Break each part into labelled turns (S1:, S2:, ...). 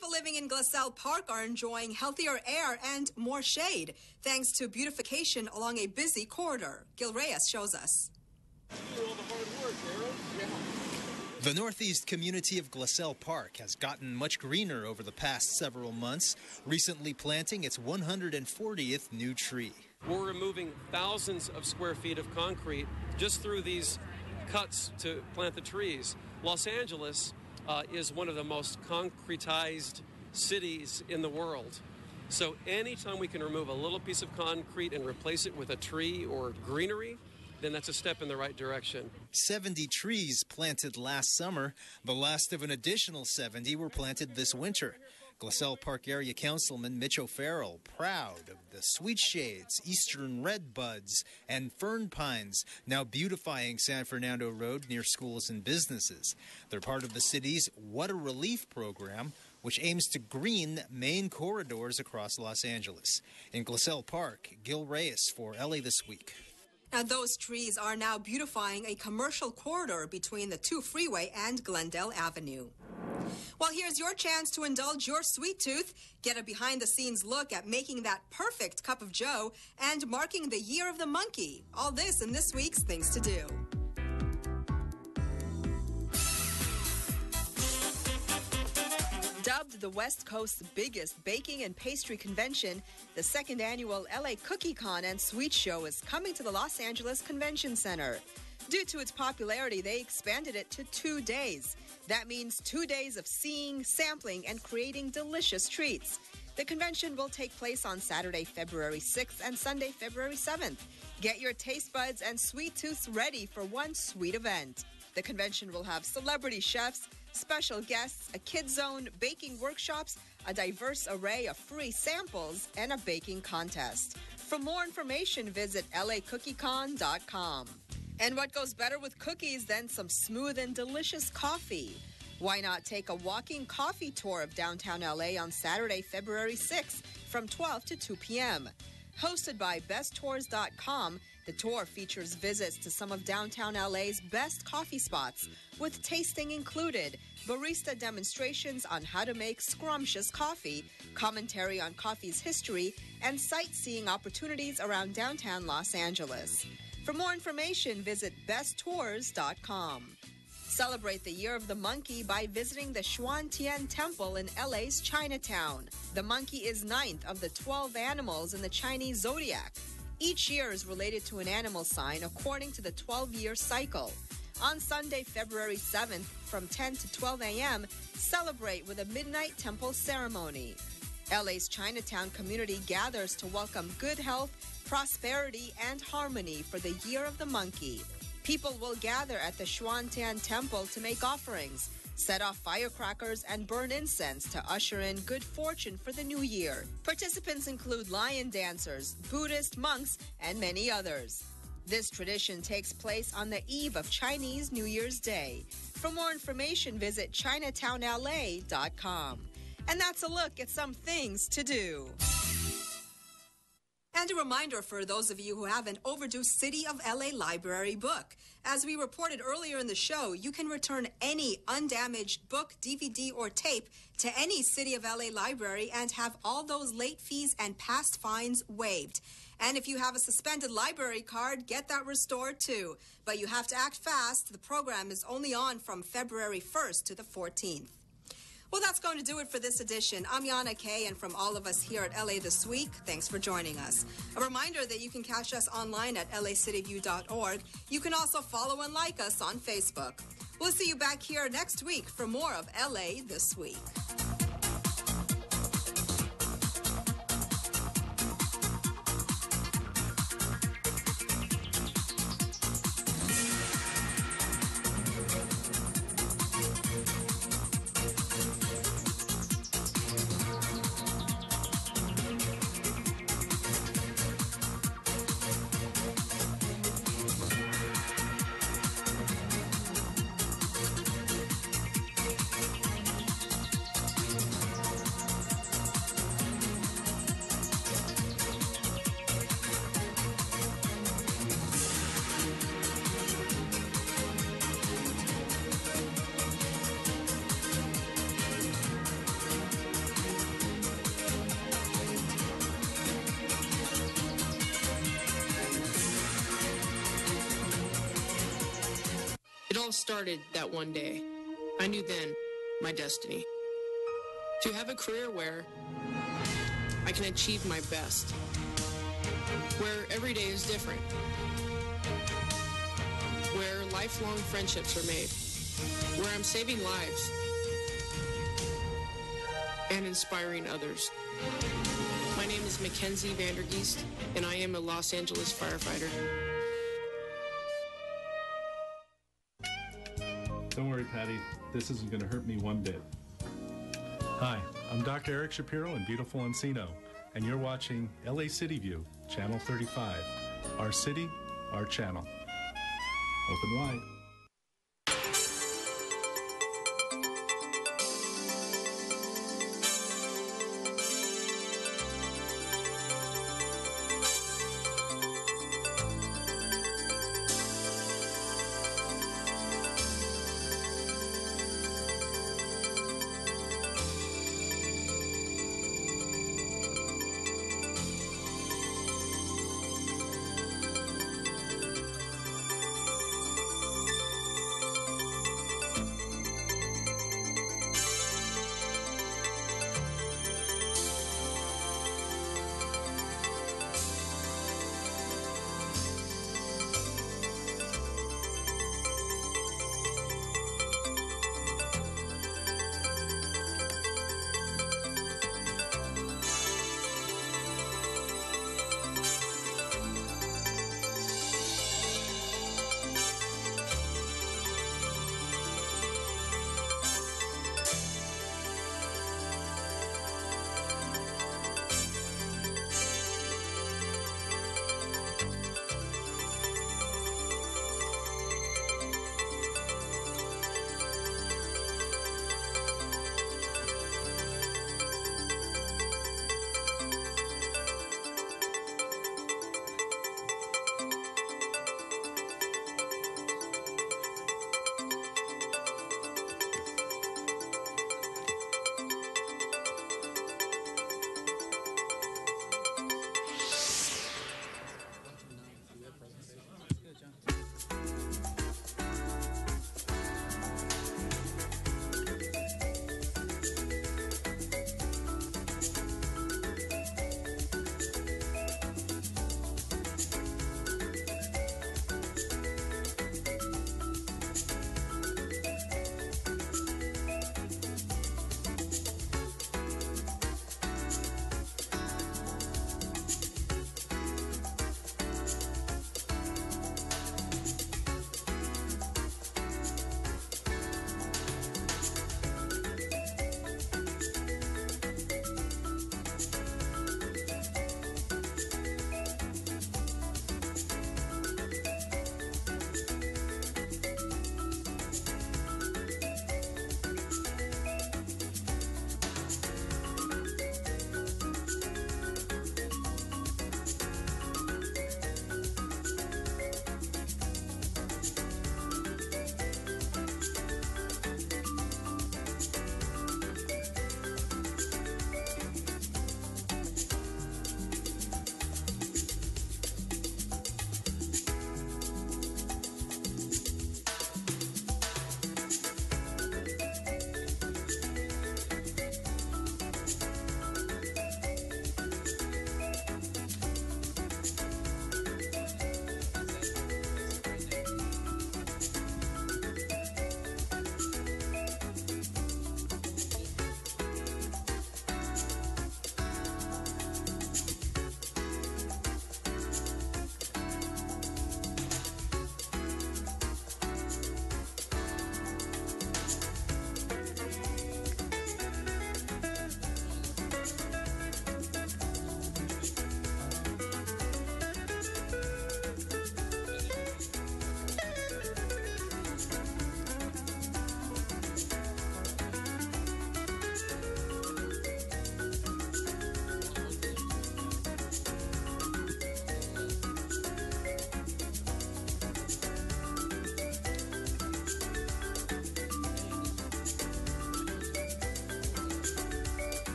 S1: People living in Glassell Park are enjoying healthier air and more shade thanks to beautification along a busy corridor. Gil Reyes shows us.
S2: The northeast community of Glassell Park has gotten much greener over the past several months, recently planting its 140th new tree.
S3: We're removing thousands of square feet of concrete just through these cuts to plant the trees. Los Angeles uh, is one of the most concretized cities in the world. So anytime we can remove a little piece of concrete and replace it with a tree or greenery, then that's a step in the right direction.
S2: 70 trees planted last summer. The last of an additional 70 were planted this winter. Glassell Park Area Councilman Mitch O'Farrell proud of the sweet shades, eastern red buds, and fern pines now beautifying San Fernando Road near schools and businesses. They're part of the city's Water Relief Program, which aims to green main corridors across Los Angeles. In Glassell Park, Gil Reyes for LA This Week.
S1: And those trees are now beautifying a commercial corridor between the 2 freeway and Glendale Avenue. Well, here's your chance to indulge your sweet tooth, get a behind the scenes look at making that perfect cup of joe, and marking the year of the monkey. All this in this week's Things to Do. Dubbed the West Coast's biggest baking and pastry convention, the second annual LA Cookie Con and Sweet Show is coming to the Los Angeles Convention Center. Due to its popularity, they expanded it to two days. That means two days of seeing, sampling, and creating delicious treats. The convention will take place on Saturday, February 6th and Sunday, February 7th. Get your taste buds and sweet tooths ready for one sweet event. The convention will have celebrity chefs, special guests, a kids zone, baking workshops, a diverse array of free samples, and a baking contest. For more information, visit lacookiecon.com. And what goes better with cookies than some smooth and delicious coffee? Why not take a walking coffee tour of downtown LA on Saturday, February 6th from 12 to 2 p.m.? Hosted by besttours.com, the tour features visits to some of downtown LA's best coffee spots, with tasting included, barista demonstrations on how to make scrumptious coffee, commentary on coffee's history, and sightseeing opportunities around downtown Los Angeles. For more information, visit besttours.com. Celebrate the Year of the Monkey by visiting the Xuantian Temple in LA's Chinatown. The monkey is ninth of the 12 animals in the Chinese zodiac. Each year is related to an animal sign according to the 12 year cycle. On Sunday, February 7th, from 10 to 12 a.m., celebrate with a midnight temple ceremony. LA's Chinatown community gathers to welcome good health, prosperity, and harmony for the Year of the Monkey. People will gather at the Xuantian Temple to make offerings, set off firecrackers, and burn incense to usher in good fortune for the new year. Participants include lion dancers, Buddhist monks, and many others. This tradition takes place on the eve of Chinese New Year's Day. For more information, visit ChinatownLA.com. And that's a look at some things to do. And a reminder for those of you who have an overdue City of LA library book. As we reported earlier in the show, you can return any undamaged book, DVD, or tape to any City of LA library and have all those late fees and past fines waived. And if you have a suspended library card, get that restored too. But you have to act fast. The program is only on from February 1st to the 14th. Well, that's going to do it for this edition. I'm Yana Kay, and from all of us here at LA This Week, thanks for joining us. A reminder that you can catch us online at lacityview.org. You can also follow and like us on Facebook. We'll see you back here next week for more of LA This Week.
S4: Started that one day. I knew then my destiny. To have a career where I can achieve my best, where every day is different, where lifelong friendships are made, where I'm saving lives and inspiring others. My name is Mackenzie Vandergeest, and I am a Los Angeles firefighter.
S5: Don't worry, Patty. This isn't going to hurt me one bit. Hi, I'm Dr. Eric Shapiro in beautiful Encino, and you're watching LA City View, Channel 35. Our city, our channel. Open wide.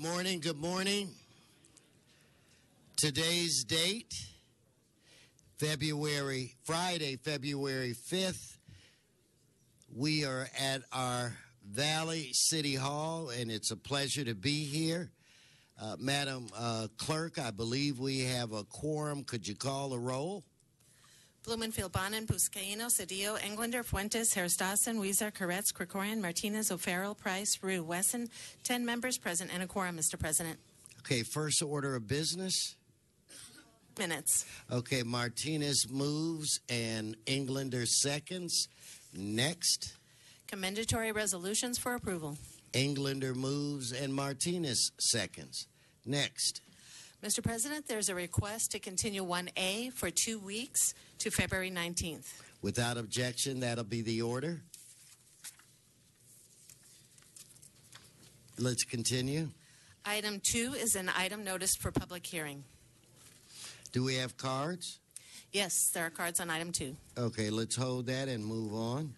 S6: Good morning, good morning. Today's date, February, Friday, February 5th. We are at our Valley City Hall, and it's a pleasure to be here. Uh, Madam uh, Clerk, I believe we have a quorum. Could you call the roll?
S7: Blumenfield, Bonin, Buscaino, Cedillo, Englander, Fuentes, Harris Dawson, Huizar, Koretz, Krikorian, Martinez, O'Farrell, Price, Ryu, Wesson. Ten members present and a quorum, Mr. President.
S6: Okay, first order of business.
S7: Minutes.
S6: Okay, Martinez moves and Englander seconds. Next,
S7: Commendatory resolutions for approval.
S6: Englander moves and Martinez seconds. Next,
S7: Mr. President, there's a request to continue 1A for two weeks to February 19th.
S6: without objection, that'll be the order. Let's continue.
S7: Item 2 is an item noticed for public hearing.
S6: Do we have cards?
S7: Yes, there are cards on item 2.
S6: Okay, let's hold that and move on.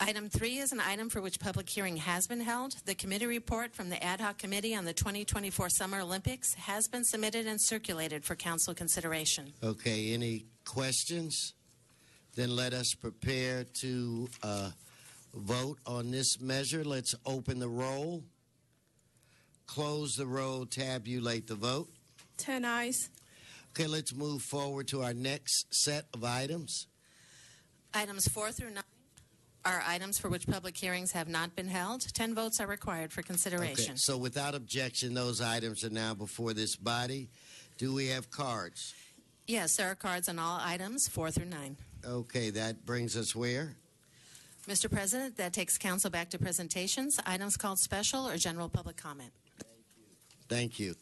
S7: Item 3 is an item for which public hearing has been held. The committee report from the Ad hoc Committee on the 2024 Summer Olympics has been submitted and circulated for council consideration.
S6: Okay, any questions? Then let us prepare to uh, vote on this measure. Let's open the roll, close the roll, tabulate the vote.
S8: 10 ayes.
S6: Okay, let's move forward to our next set of items.
S7: Items 4 through 9 are items for which public hearings have not been held. 10 votes are required for consideration.
S6: Okay, so without objection, those items are now before this body. Do we have cards?
S7: Yes, there are cards on all items 4 through 9.
S6: Okay, that brings us where?
S7: Mr. President, that takes council back to presentations, items called special or general public comment.
S6: Thank you.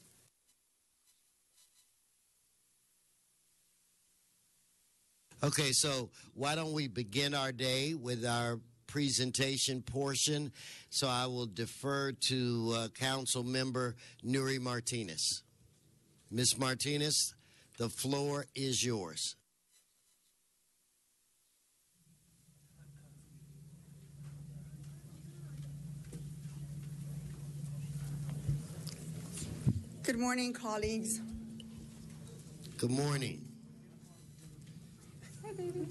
S6: Okay, so why don't we begin our day with our presentation portion? So I will defer to uh, Council Member Nury Martinez. Ms. Martinez, the floor is yours.
S9: Good morning, colleagues.
S6: Good morning.
S9: Good.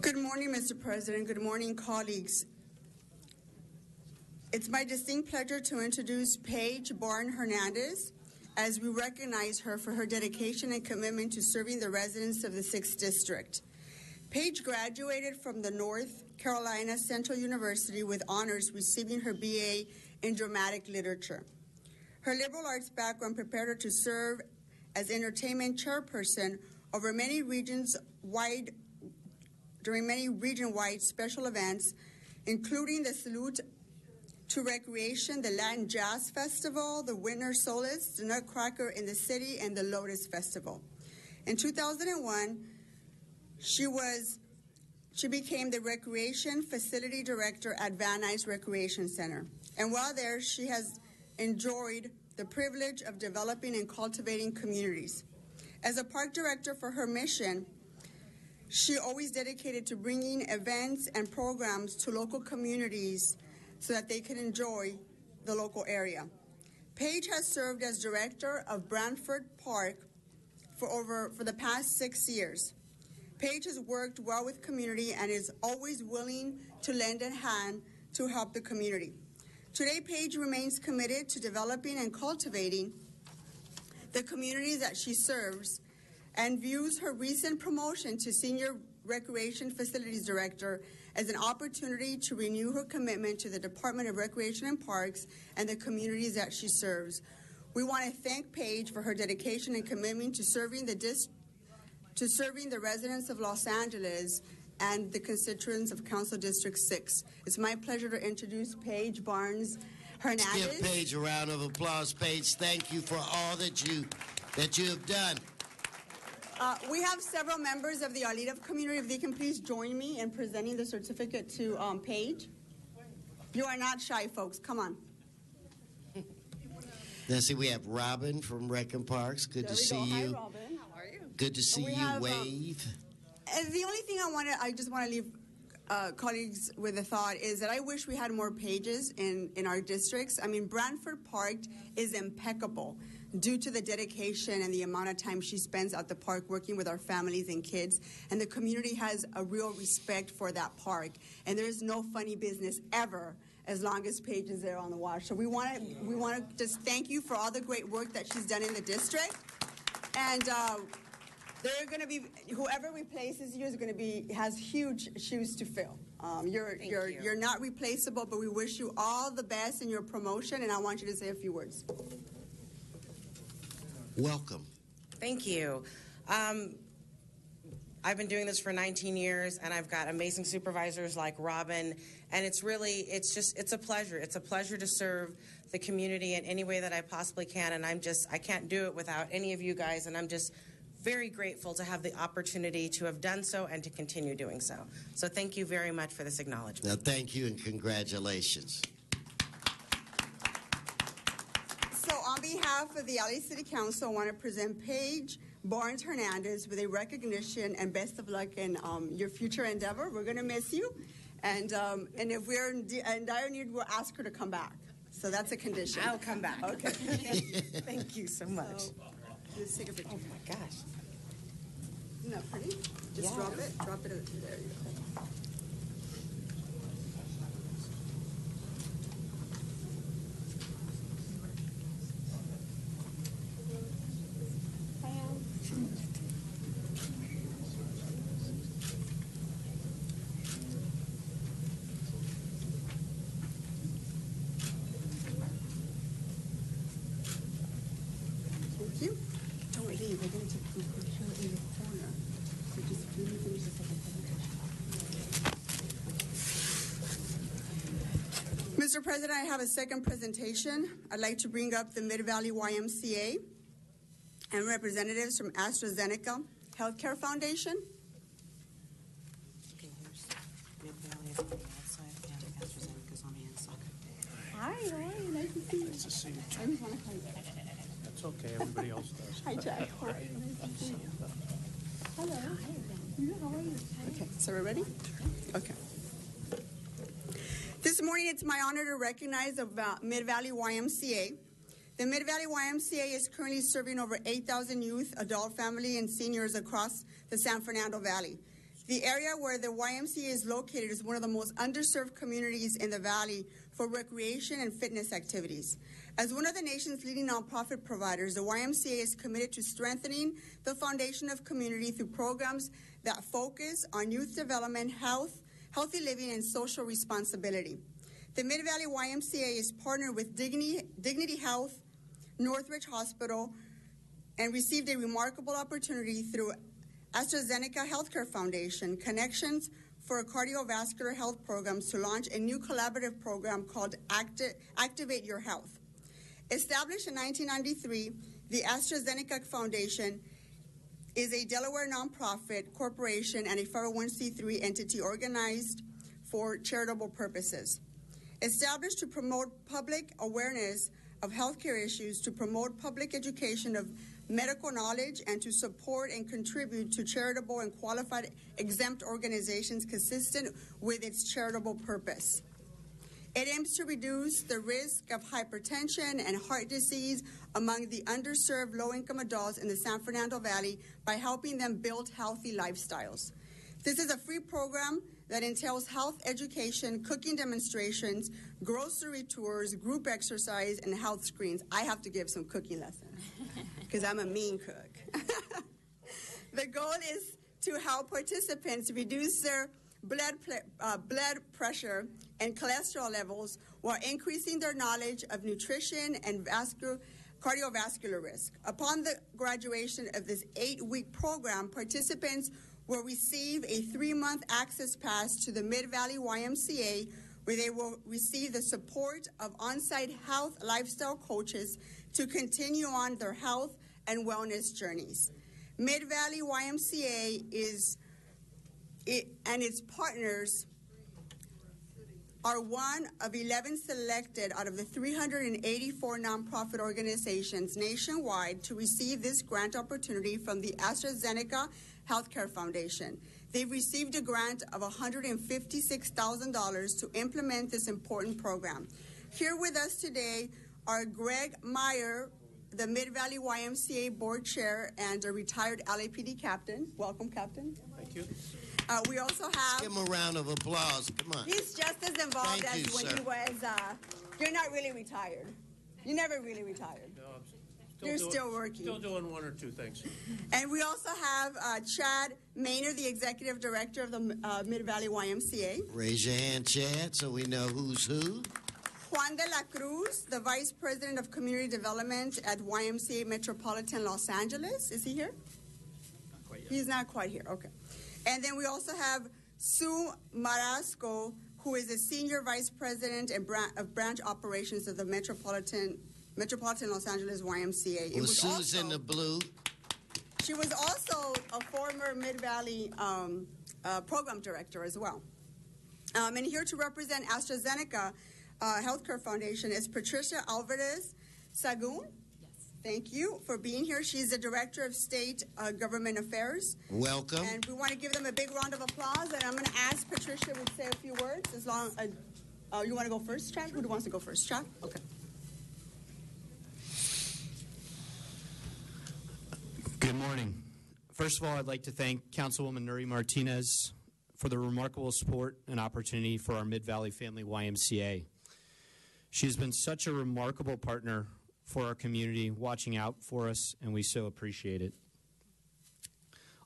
S9: Good morning, Mr. President. Good morning, colleagues. It's my distinct pleasure to introduce Paige Barn Hernandez as we recognize her for her dedication and commitment to serving the residents of the 6th District. Paige graduated from the North Carolina Central University with honors, receiving her BA in dramatic literature. Her liberal arts background prepared her to serve as entertainment chairperson over many regions wide during many region-wide special events, including the Salute to Recreation, the Latin Jazz Festival, the Winter Solace, the Nutcracker in the City, and the Lotus Festival. In 2001, she was she became the recreation facility director at Van Nuys Recreation Center. And while there, she has enjoyed the privilege of developing and cultivating communities. As a park director for her mission, she always dedicated to bringing events and programs to local communities so that they can enjoy the local area. Paige has served as director of Branford Park for over for the past six years. Paige has worked well with community and is always willing to lend a hand to help the community. Today, Paige remains committed to developing and cultivating the community that she serves and views her recent promotion to Senior Recreation Facilities Director as an opportunity to renew her commitment to the Department of Recreation and Parks and the communities that she serves. We want to thank Paige for her dedication and commitment to serving the dis- to serving the residents of Los Angeles and the constituents of Council District 6. It's my pleasure to introduce Paige Barnes Hernandez.
S6: Give Paige a round of applause. Paige, thank you for all that you that you have done.
S9: Uh, we have several members of the Arleta community. If they can please join me in presenting the certificate to um, Paige. You are not shy, folks. Come on.
S6: Now, see, we have Robin from Rec and Parks. Good
S9: There
S6: to see
S9: go.
S6: you.
S9: Hi, Robin. How are you?
S6: Good to see
S9: We
S6: you
S9: have, um,
S6: wave.
S9: And the only thing I want to, I just want to leave uh, colleagues with a thought is that I wish we had more pages in, in our districts. I mean, Branford Park is impeccable due to the dedication and the amount of time she spends at the park working with our families and kids. And the community has a real respect for that park. And there's no funny business ever as long as Paige is there on the watch. So we want to we want to just thank you for all the great work that she's done in the district. And uh, they're going to be whoever replaces you is going to be has huge shoes to fill. Um, you're you're
S8: you.
S9: you're not replaceable, but we wish you all the best in your promotion. And I want you to say a few words.
S6: Welcome.
S8: Thank you. Um, I've been doing this for 19 years, and I've got amazing supervisors like Robin. And it's really, it's just, it's a pleasure. It's a pleasure to serve the community in any way that I possibly can. And I'm just, I can't do it without any of you guys. And I'm just very grateful to have the opportunity to have done so and to continue doing so. So thank you very much for this acknowledgement.
S6: Now, thank you and congratulations.
S9: So, on behalf of the LA City Council, I want to present Paige Barnes Hernandez with a recognition and best of luck in um, your future endeavor. We're going to miss you, and um, and if we're in, di- in dire need, we'll ask her to come back. So that's a condition.
S8: I'll come back.
S9: Okay.
S8: Thank you so much.
S9: So, just take a picture.
S8: Oh my gosh.
S9: Isn't that pretty? Just
S8: Yeah.
S9: drop it. Drop it. There you go. Thank you. Don't leave. We're going to take a picture in the corner. So just let me finish the second presentation. Mr. President, I have a second presentation. I'd like to bring up the Mid Valley YMCA and representatives from AstraZeneca Healthcare Foundation.
S10: Okay, here's Mid-Valley on the outside and AstraZeneca's on the inside.
S9: Hi, hi, nice to see you. Nice to see you. I just want to call you.
S11: That's okay, everybody else does.
S9: Hi, Jack. Hi, nice to see you. Hello. Yeah, how are you? Okay, so we're ready? Okay. Morning, it's my honor to recognize the Mid Valley YMCA. The Mid Valley YMCA is currently serving over 8,000 youth, adult, family, and seniors across the San Fernando Valley. The area where the YMCA is located is one of the most underserved communities in the valley for recreation and fitness activities. As one of the nation's leading nonprofit providers, the YMCA is committed to strengthening the foundation of community through programs that focus on youth development, health, healthy living, and social responsibility. The Mid Valley YMCA is partnered with Dignity, Dignity Health, Northridge Hospital, and received a remarkable opportunity through AstraZeneca Healthcare Foundation Connections for Cardiovascular Health Programs to launch a new collaborative program called Acti- Activate Your Health. Established in 1993, the AstraZeneca Foundation is a Delaware nonprofit corporation and a 501c3 entity organized for charitable purposes. Established to promote public awareness of healthcare issues, to promote public education of medical knowledge, and to support and contribute to charitable and qualified exempt organizations consistent with its charitable purpose. It aims to reduce the risk of hypertension and heart disease among the underserved low income adults in the San Fernando Valley by helping them build healthy lifestyles. This is a free program that entails health education, cooking demonstrations, grocery tours, group exercise, and health screens. I have to give some cooking lessons because I'm a mean cook. the goal is to help participants reduce their blood, uh, blood pressure and cholesterol levels while increasing their knowledge of nutrition and vascular, cardiovascular risk. Upon the graduation of this eight week program, participants will receive a three month access pass to the Mid Valley YMCA where they will receive the support of on site health lifestyle coaches to continue on their health and wellness journeys. Mid Valley YMCA is it, and its partners are one of 11 selected out of the 384 nonprofit organizations nationwide to receive this grant opportunity from the AstraZeneca Healthcare Foundation. They've received a grant of $156,000 to implement this important program. Here with us today are Greg Meyer, the Mid Valley YMCA board chair and a retired LAPD captain. Welcome, Captain.
S11: Thank you.
S9: Uh, we also have.
S6: Give him a round of applause. Come on.
S9: He's just as involved
S6: Thank
S9: as
S6: you,
S9: when
S6: sir.
S9: he was. Uh, you're not really retired. You never really retired.
S11: No, I'm still
S9: You're
S11: doing-
S9: still working.
S11: Still doing one or two things.
S9: And we also have uh, Chad Maynard, the executive director of the uh, Mid Valley YMCA.
S6: Raise your hand, Chad, so we know who's who.
S9: Juan de la Cruz, the vice president of community development at YMCA Metropolitan Los Angeles. Is he here? Not quite yet. He's not quite here. Okay. And then we also have Sue Marasco, who is a senior vice president and of branch operations of the Metropolitan Metropolitan Los Angeles YMCA. It
S6: Well,
S9: was
S6: Sue's
S9: also-
S6: the blue.
S9: She was also a former Mid Valley um, uh, program director as well. Um, and here to represent AstraZeneca uh, Healthcare Foundation is Patricia Alvarez Sagun. Yes. Thank you for being here. She's the director of state uh, government affairs.
S6: Welcome.
S9: And we want to give them a big round of applause. And I'm going to ask Patricia to say a few words. As long, uh, uh, you want to go first, Chad? Who wants to go first, Chad? Okay.
S12: Morning. First of all, I'd like to thank Councilwoman Nury Martinez for the remarkable support and opportunity for our Mid Valley Family YMCA. She has been such a remarkable partner for our community, watching out for us, and we so appreciate it.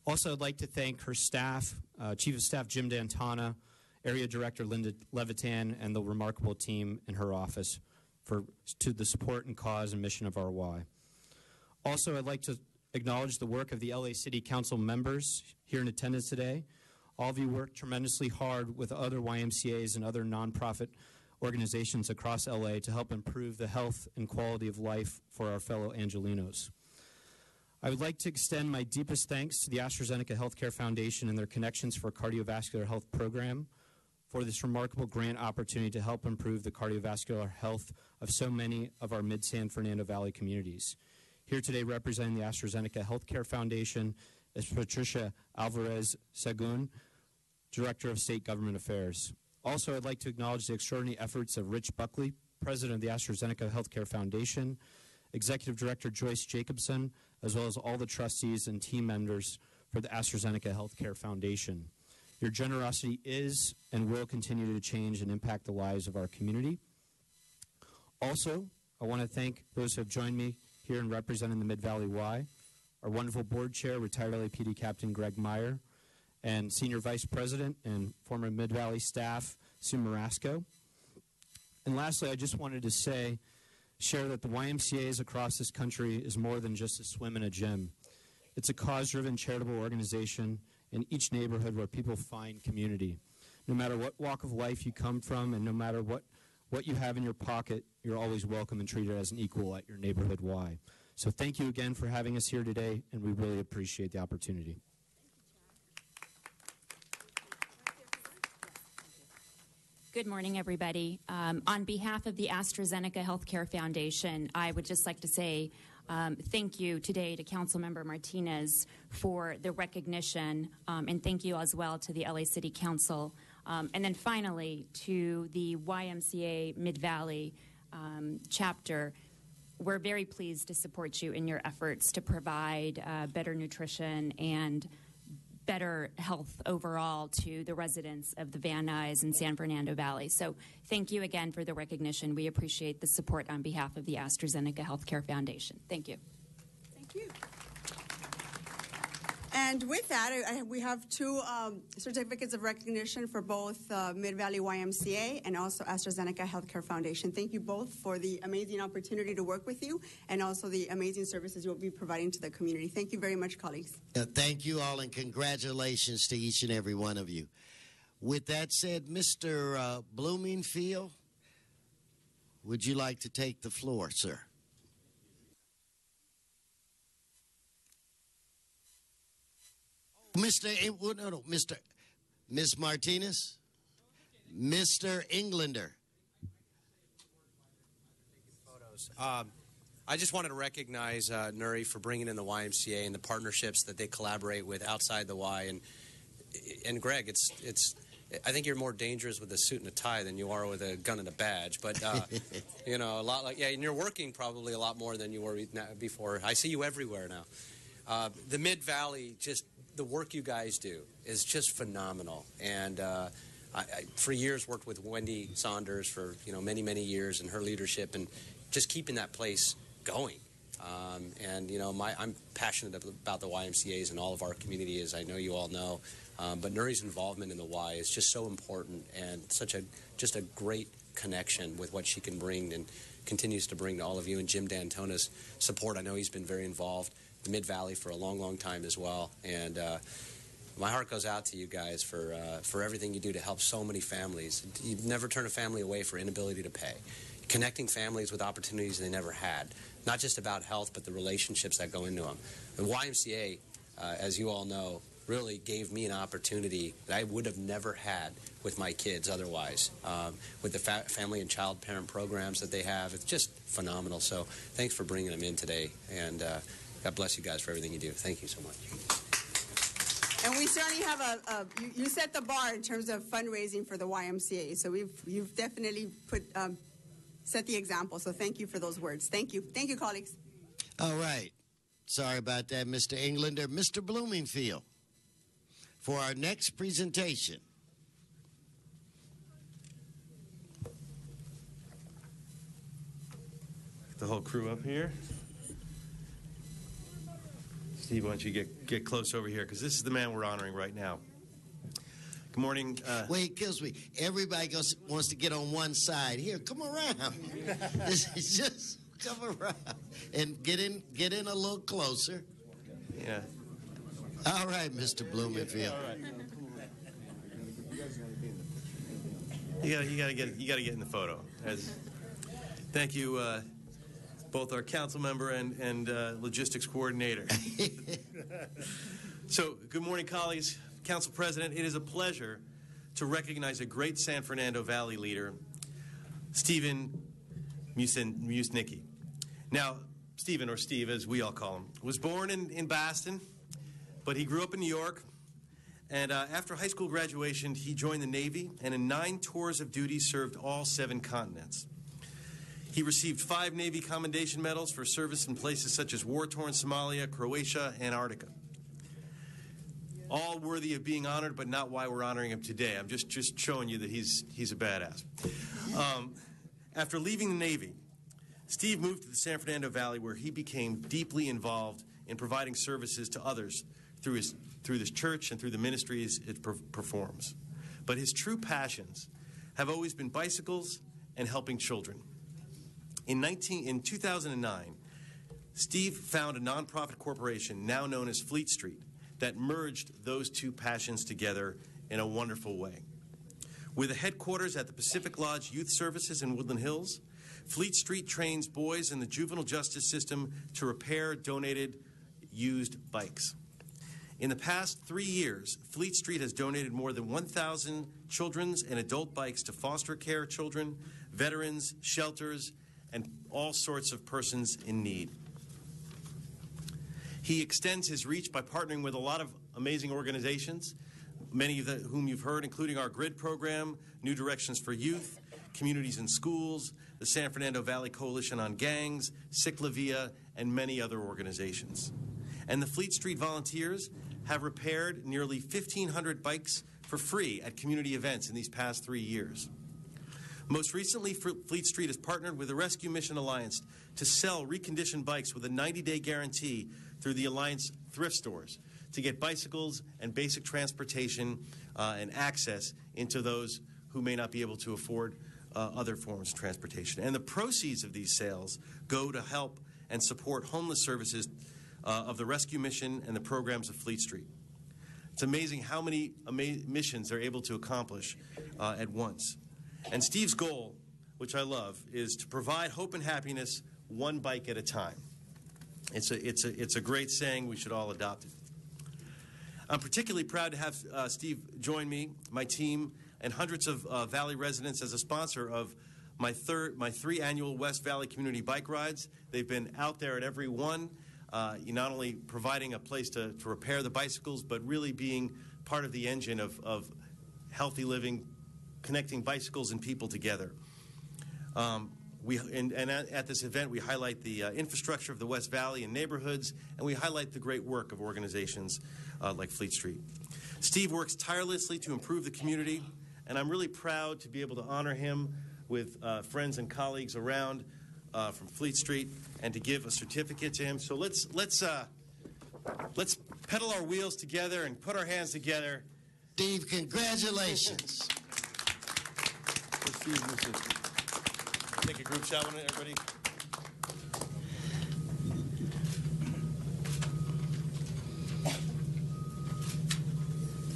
S12: Also, I'd like to thank her staff, uh, Chief of Staff Jim Dantona, Area Director Linda Levitan, and the remarkable team in her office for to the support and cause and mission of RY. Also, I'd like to acknowledge the work of the LA City Council members here in attendance today. All of you work tremendously hard with other YMCAs and other nonprofit organizations across LA to help improve the health and quality of life for our fellow Angelenos. I would like to extend my deepest thanks to the AstraZeneca Healthcare Foundation and their Connections for Cardiovascular Health program for this remarkable grant opportunity to help improve the cardiovascular health of so many of our mid San Fernando Valley communities. Here today representing the AstraZeneca Healthcare Foundation is Patricia Alvarez Sagun, Director of State Government Affairs. Also, I'd like to acknowledge the extraordinary efforts of Rich Buckley, President of the AstraZeneca Healthcare Foundation, Executive Director Joyce Jacobson, as well as all the trustees and team members for the AstraZeneca Healthcare Foundation. Your generosity is and will continue to change and impact the lives of our community. Also, I want to thank those who have joined me here in representing the Mid Valley Y, our wonderful board chair, retired LAPD Captain Greg Meyer, and Senior Vice President and former Mid Valley staff, Sue Marasco. And lastly, I just wanted to say, share that the YMCAs across this country is more than just a swim in a gym. It's a cause driven charitable organization in each neighborhood where people find community. No matter what walk of life you come from and no matter what, what you have in your pocket, you're always welcome and treated as an equal at your neighborhood Y. So thank you again for having us here today, and we really appreciate the opportunity.
S13: Good morning, everybody. Um, on behalf of the AstraZeneca Healthcare Foundation, I would just like to say um, thank you today to Councilmember Martinez for the recognition, um, and thank you as well to the LA City Council. Um, and then finally, to the YMCA Mid Valley um, chapter. We're very pleased to support you in your efforts to provide uh, better nutrition and better health overall to the residents of the Van Nuys and San Fernando Valley. So thank you again for the recognition. We appreciate the support on behalf of the AstraZeneca Healthcare Foundation. Thank you.
S9: Thank you. And with that, I, we have two um, certificates of recognition for both uh, Mid Valley YMCA and also AstraZeneca Healthcare Foundation. Thank you both for the amazing opportunity to work with you and also the amazing services you'll be providing to the community. Thank you very much, colleagues.
S6: Uh, thank you all and congratulations to each and every one of you. With that said, Mr. Uh, Blumenfield, would you like to take the floor, sir? Mr. eh, no, no, Mr. Ms. Martinez. Mr. Englander.
S14: Um, I just wanted to recognize uh, Nury for bringing in the YMCA and the partnerships that they collaborate with outside the Y. And and Greg, it's it's. I think you're more dangerous with a suit and a tie than you are with a gun and a badge. But uh, you know, a lot like yeah, and you're working probably a lot more than you were before. I see you everywhere now. Uh, the Mid Valley, just the work you guys do is just phenomenal, and. Uh, I, I, for years, worked with Wendy Saunders for you know many many years and her leadership, and just keeping that place going. Um, and you know, my, I'm passionate about the YMCA's and all of our community, as I know you all know. Um, but Nury's involvement in the Y is just so important and such a just a great connection with what she can bring and continues to bring to all of you. And Jim Dantona's support, I know he's been very involved the Mid Valley for a long, long time as well. And uh, my heart goes out to you guys for uh, for everything you do to help so many families. You never turn a family away for inability to pay connecting families with opportunities they never had. Not just about health, but the relationships that go into them. The YMCA, uh, as you all know, really gave me an opportunity that I would have never had with my kids otherwise. Um, with the fa- family and child parent programs that they have, it's just phenomenal. So thanks for bringing them in today, and uh, God bless you guys for everything you do. Thank you so much.
S9: And we certainly have a, a you, you, set the bar in terms of fundraising for the YMCA. So we've you've definitely put um, set the example. So thank you for those words. Thank you. Thank you, colleagues.
S6: All right. Sorry about that, Mr. Englander. Mr. Blumenfield, for our next presentation.
S15: The whole crew up here. Steve, why don't you get, get close over here? Because this is the man we're honoring right now. Good morning. Uh,
S6: Wait, kills me. Everybody goes, wants to get on one side. Here, come around. it's just come around and get in, get in a little closer.
S15: Yeah.
S6: All right, Mr. Blumenfield.
S15: All right. You got, you got to get, you got to get in the photo. As, thank you, uh, both our council member and and uh, logistics coordinator. so, good morning, colleagues. Council President, it is a pleasure to recognize a great San Fernando Valley leader, Stephen Musnicki. Now, Stephen, or Steve as we all call him, was born in, in Boston, but he grew up in New York. And uh, after high school graduation, he joined the Navy and in nine tours of duty served all seven continents. He received five Navy Commendation Medals for service in places such as war torn Somalia, Croatia, Antarctica all worthy of being honored, but not why we're honoring him today. I'm just, just showing you that he's, he's a badass. Um, after leaving the Navy, Steve moved to the San Fernando Valley where he became deeply involved in providing services to others through, his, through this church and through the ministries it per- performs. But his true passions have always been bicycles and helping children. In, 19, in 2009, Steve found a nonprofit corporation now known as Fleet Street that merged those two passions together in a wonderful way. With a headquarters at the Pacific Lodge Youth Services in Woodland Hills, Fleet Street trains boys in the juvenile justice system to repair donated used bikes. In the past three years, Fleet Street has donated more than 1,000 children's and adult bikes to foster care children, veterans, shelters, and all sorts of persons in need. He extends his reach by partnering with a lot of amazing organizations, many of the, whom you've heard, including our GRYD program, New Directions for Youth, Communities in Schools, the San Fernando Valley Coalition on Gangs, Ciclavia, and many other organizations. And the Fleet Street Volunteers have repaired nearly 1,500 bikes for free at community events in these past three years. Most recently, Fleet Street has partnered with the Rescue Mission Alliance to sell reconditioned bikes with a 90 day guarantee through the Alliance thrift stores to get bicycles and basic transportation uh, and access into those who may not be able to afford uh, other forms of transportation. And the proceeds of these sales go to help and support homeless services uh, of the rescue mission and the programs of Fleet Street. It's amazing how many ama- missions they're able to accomplish uh, at once. And Steve's goal, which I love, is to provide hope and happiness one bike at a time. It's a, it's, a, it's a great saying. We should all adopt it. I'm particularly proud to have uh, Steve join me, my team, and hundreds of uh, Valley residents as a sponsor of my third, my three annual West Valley Community Bike Rides. They've been out there at every one, uh, not only providing a place to, to repair the bicycles, but really being part of the engine of, of healthy living, connecting bicycles and people together. Um, we, and, and at, this event, we highlight the uh, infrastructure of the West Valley and neighborhoods, and we highlight the great work of organizations uh, like Fleet Street. Steve works tirelessly to improve the community, and I'm really proud to be able to honor him with uh, friends and colleagues around uh, from Fleet Street and to give a certificate to him. So let's let's uh, let's pedal our wheels together and put our hands together.
S6: Steve, congratulations.
S15: Take a group shot, everybody.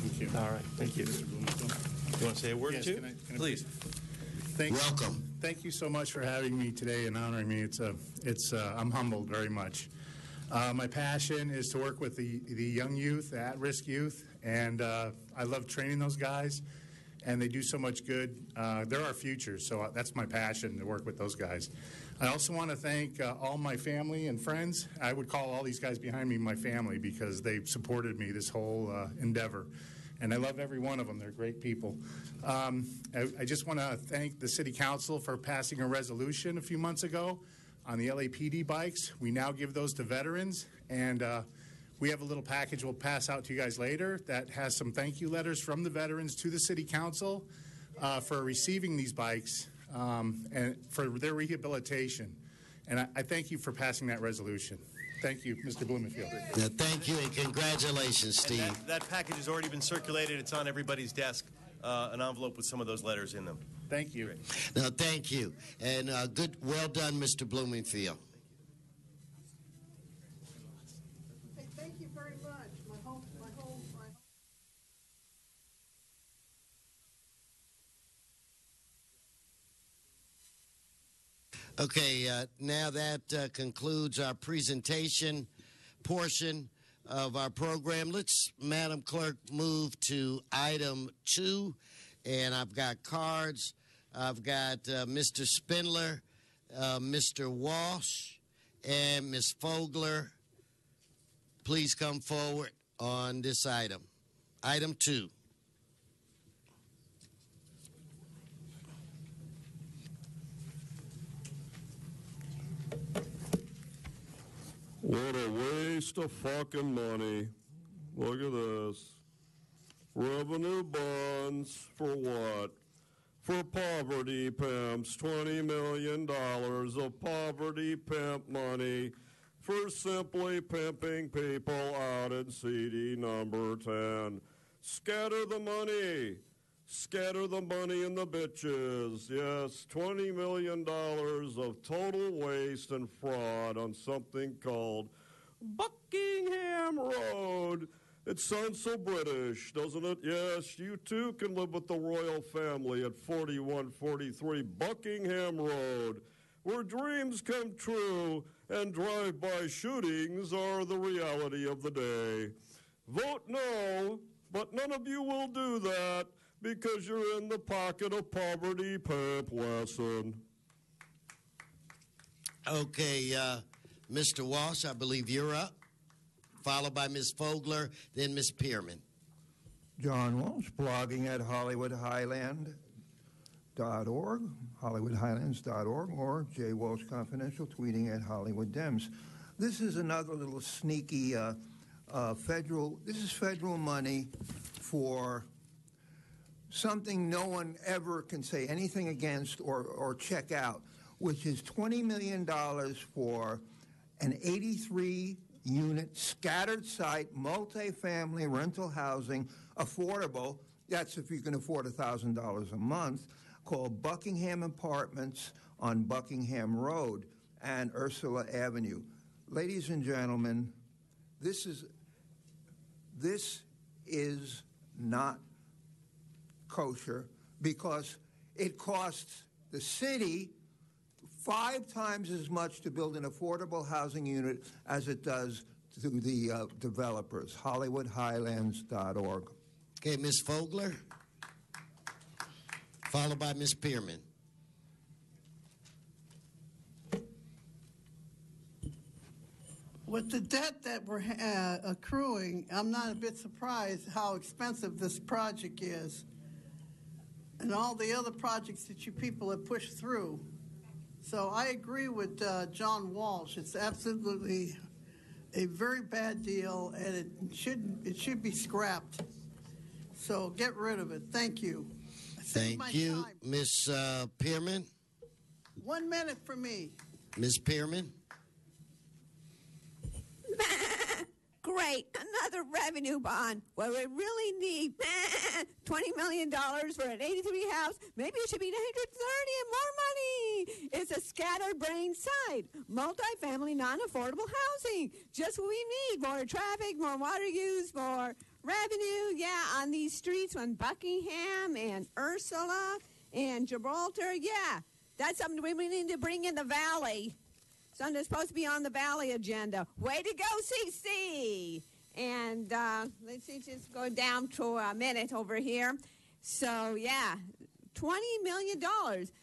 S5: Thank you.
S15: All right, thank you. You want to say a word
S5: Yes,
S15: or two?
S5: can I- can I-
S15: Please.
S5: Thank
S6: Welcome.
S5: Thank you so much for having me today and honoring me. It's a, it's uh, I'm humbled very much. Uh, my passion is to work with the, the young youth, at-risk youth, and uh, I love training those guys, and they do so much good. Uh, they're our future, so uh, that's my passion to work with those guys. I also want to thank uh, all my family and friends. I would call all these guys behind me my family because they've supported me this whole uh, endeavor and I love every one of them. They're great people. Um, I, I, just want to thank the City Council for passing a resolution a few months ago on the LAPD bikes. We now give those to veterans, and uh, we have a little package we'll pass out to you guys later that has some thank you letters from the veterans to the City Council uh, for receiving these bikes um, and for their rehabilitation. And I, I thank you for passing that resolution. Thank you, Mr. Blumenfield.
S6: Yeah, thank you and congratulations, Steve.
S15: That, that, package has already been circulated. It's on everybody's desk, uh, an envelope with some of those letters in them.
S5: Thank you.
S6: No, thank you. And uh, good, well done, Mr. Blumenfield.
S9: Hey, thank you very much. My whole, my whole, my
S6: Okay, uh, now that uh, concludes our presentation portion of our program. Let's, Madam Clerk, move to item two. And I've got cards. I've got uh, Mr. Spindler, uh, Mr. Walsh, and Ms. Fogler. Please come forward on this item. Item two.
S16: What a waste of fucking money. Look at this. Revenue bonds for what? For poverty pimps, $20 million of poverty pimp money for simply pimping people out in CD number 10. Scatter the money. Scatter the money and the bitches. Yes, $20 million of total waste and fraud on something called Buckingham Road. It sounds so British, doesn't it? Yes, you too can live with the royal family at 4143 Buckingham Road, where dreams come true and drive by shootings are the reality of the day. Vote no, but none of you will do that because you're in the pocket of poverty pimp lesson.
S6: Okay, uh, Mr. Walsh, I believe you're up, followed by Ms. Fogler, then Ms. Pearman.
S17: John Walsh, blogging at HollywoodHighland.org, HollywoodHighlands.org, or J. Walsh Confidential, tweeting at Hollywood Dems. This is another little sneaky uh, uh, federal, this is federal money for something no one ever can say anything against or, or check out, which is $20 million for an 83 unit scattered site, multifamily rental housing, affordable. That's if you can afford $1,000 a month, called Buckingham Apartments on Buckingham Road and Ursula Avenue. Ladies and gentlemen, this is this is not kosher because it costs the city five times as much to build an affordable housing unit as it does to the uh, developers. HollywoodHighlands.org.
S6: Okay, Ms. Fogler. followed by Ms. Pearman.
S18: With the debt that we're uh, accruing, I'm not a bit surprised how expensive this project is and all the other projects that you people have pushed through. So I agree with uh, John Walsh. It's absolutely a very bad deal, and it should it should be scrapped. So get rid of it. Thank you.
S6: Thank you. Ms. Uh, Pearman.
S18: One minute for me.
S6: Ms. Pearman.
S19: Great, another revenue bond. What we really need, $20 million for an 83 house. Maybe it should be 130 and more money. It's a scatterbrained site. Multifamily, non-affordable housing. Just what we need. More traffic, more water use, more revenue. Yeah, on these streets on Buckingham and Ursula and Gibraltar. Yeah, that's something we need to bring in the valley. That's supposed to be on the Valley agenda. Way to go, CC! And uh, let's see, just go down to a minute over here. So, yeah, $20 million.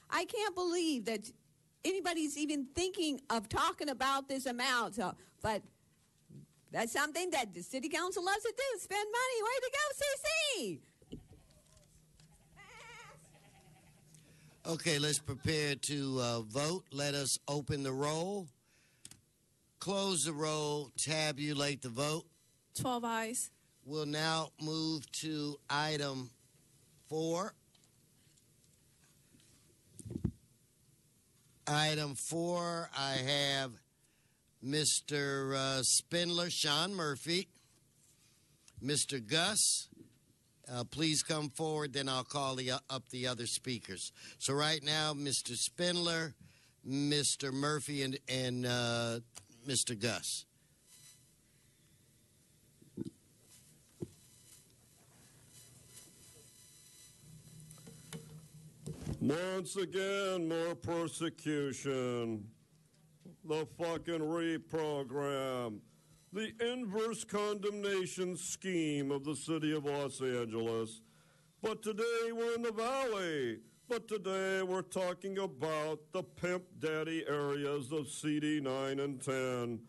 S19: I can't believe that anybody's even thinking of talking about this amount. So, but that's something that the city council loves to do spend money. Way to go, CC!
S6: Okay, let's prepare to uh, vote. Let us open the roll, close the roll, tabulate the vote.
S20: 12 ayes.
S6: We'll now move to item four. Item four, I have Mr. Uh, Spindler, Sean Murphy, Mr. Gus. Uh, please come forward, then I'll call the, up the other speakers. So right now, Mr. Spindler, Mr. Murphy, and, and uh, Mr. Gus.
S16: Once again, more persecution. The fucking REAP program. The inverse condemnation scheme of the city of Los Angeles. But today we're in the valley. But today we're talking about the pimp daddy areas of CD 9 and 10.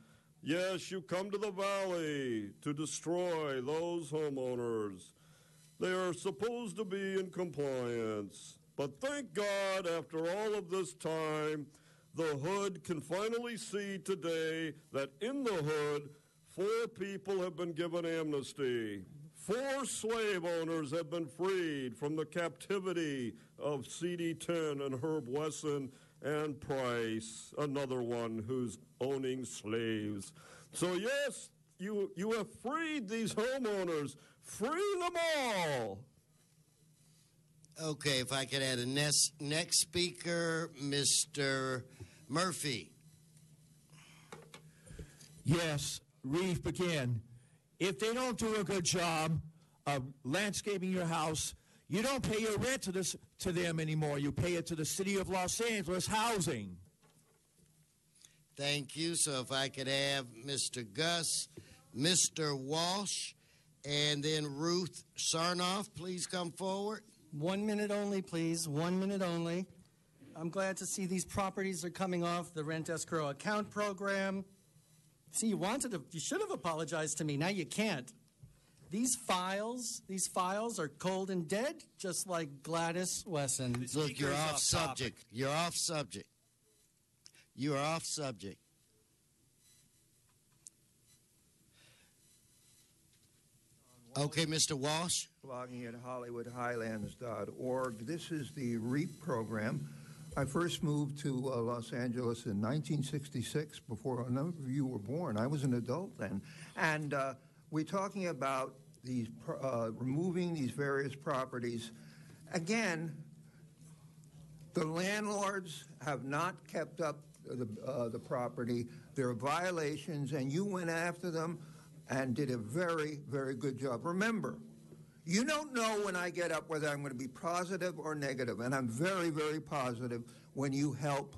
S16: Yes, you come to the valley to destroy those homeowners. They are supposed to be in compliance. But thank God, after all of this time, the hood can finally see today that in the hood, four people have been given amnesty. Four slave owners have been freed from the captivity of CD 10 and Herb Wesson and Price, another one who's owning slaves. So, yes, you, you have freed these homeowners. Free them all.
S6: Okay, if I could add a next, next speaker, Mr. Murphy.
S21: Yes, Reeve begin. If they don't do a good job of landscaping your house, you don't pay your rent to, this, to them anymore. You pay it to the city of Los Angeles Housing.
S6: Thank you. So if I could have Mr. Gus, Mr. Walsh, and then Ruth Sarnoff, please come forward.
S22: One minute only, please. One minute only. I'm glad to see these properties are coming off the rent escrow account program. See, you wanted to, you should have apologized to me. Now you can't. These files, these files are cold and dead, just like Gladys Wesson.
S6: Look, you're off subject. You're off subject. You are off subject. Okay, Mr. Walsh.
S17: blogging at HollywoodHighlands.org. This is the REAP program. I first moved to uh, Los Angeles in 1966 before a number of you were born. I was an adult then. And uh, we're talking about these uh, removing these various properties. Again, the landlords have not kept up the, uh, the property. There are violations, and you went after them and did a very, very good job. Remember, you don't know when I get up whether I'm going to be positive or negative, and I'm very, very positive when you help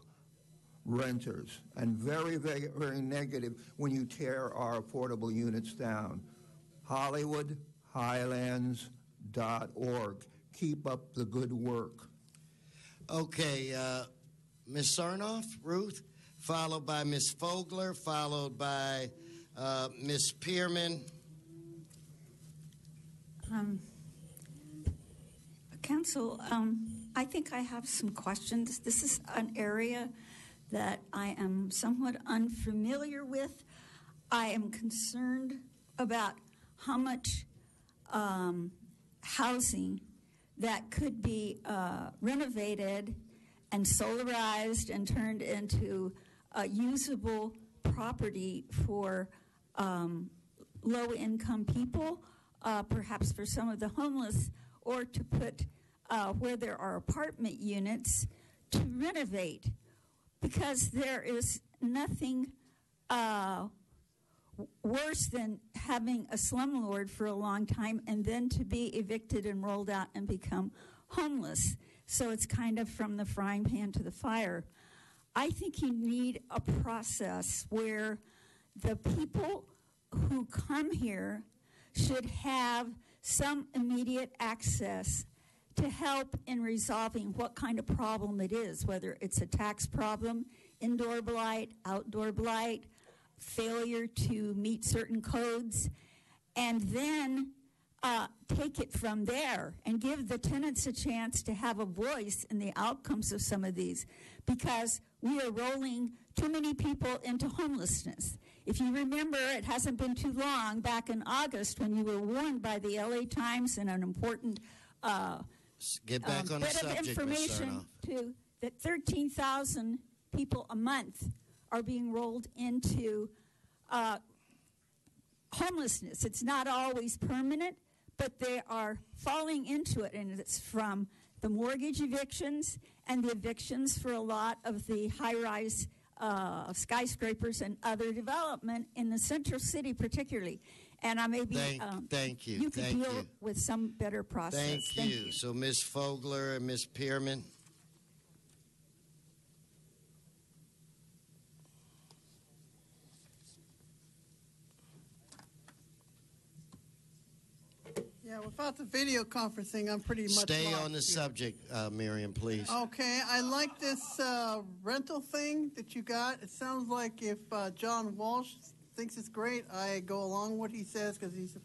S17: renters, and very, very, very negative when you tear our affordable units down. HollywoodHighlands.org. Keep up the good work.
S6: Okay, uh, Ms. Sarnoff, Ruth, followed by Ms. Fogler, followed by uh, Ms. Pearman.
S23: Um, Council, um, I think I have some questions. This is an area that I am somewhat unfamiliar with. I am concerned about how much um, housing that could be uh, renovated and solarized and turned into a usable property for um, low income people, uh, perhaps for some of the homeless, or to put uh, where there are apartment units to renovate because there is nothing uh, worse than having a slumlord for a long time and then to be evicted and rolled out and become homeless. So it's kind of from the frying pan to the fire. I think you need a process where the people who come here should have some immediate access to help in resolving what kind of problem it is, whether it's a tax problem, indoor blight, outdoor blight, failure to meet certain codes, and then uh, take it from there and give the tenants a chance to have a voice in the outcomes of some of these because we are rolling too many people into homelessness. If you remember, it hasn't been too long back in August when you were warned by the LA Times in an important uh,
S6: Get back
S23: um,
S6: on
S23: bit of
S6: subject, Ms.
S23: information to that 13,000 people a month are being rolled into uh, homelessness. It's not always permanent, but they are falling into it, and it's from the mortgage evictions and the evictions for a lot of the high-rise uh, skyscrapers and other development in the central city, particularly. And I may be.
S6: Thank-
S23: um,
S6: thank you,
S23: You could
S6: thank
S23: deal
S6: you.
S23: with some better process.
S6: Thank, you. So, Ms. Fogler and Ms. Pearman.
S18: Without the video conferencing, I'm pretty much
S6: Stay on the
S18: here.
S6: subject, uh, Miriam, please.
S18: Okay, I like this uh, rental thing that you got. It sounds like if uh, John Walsh thinks it's great, I go along with what he says because he's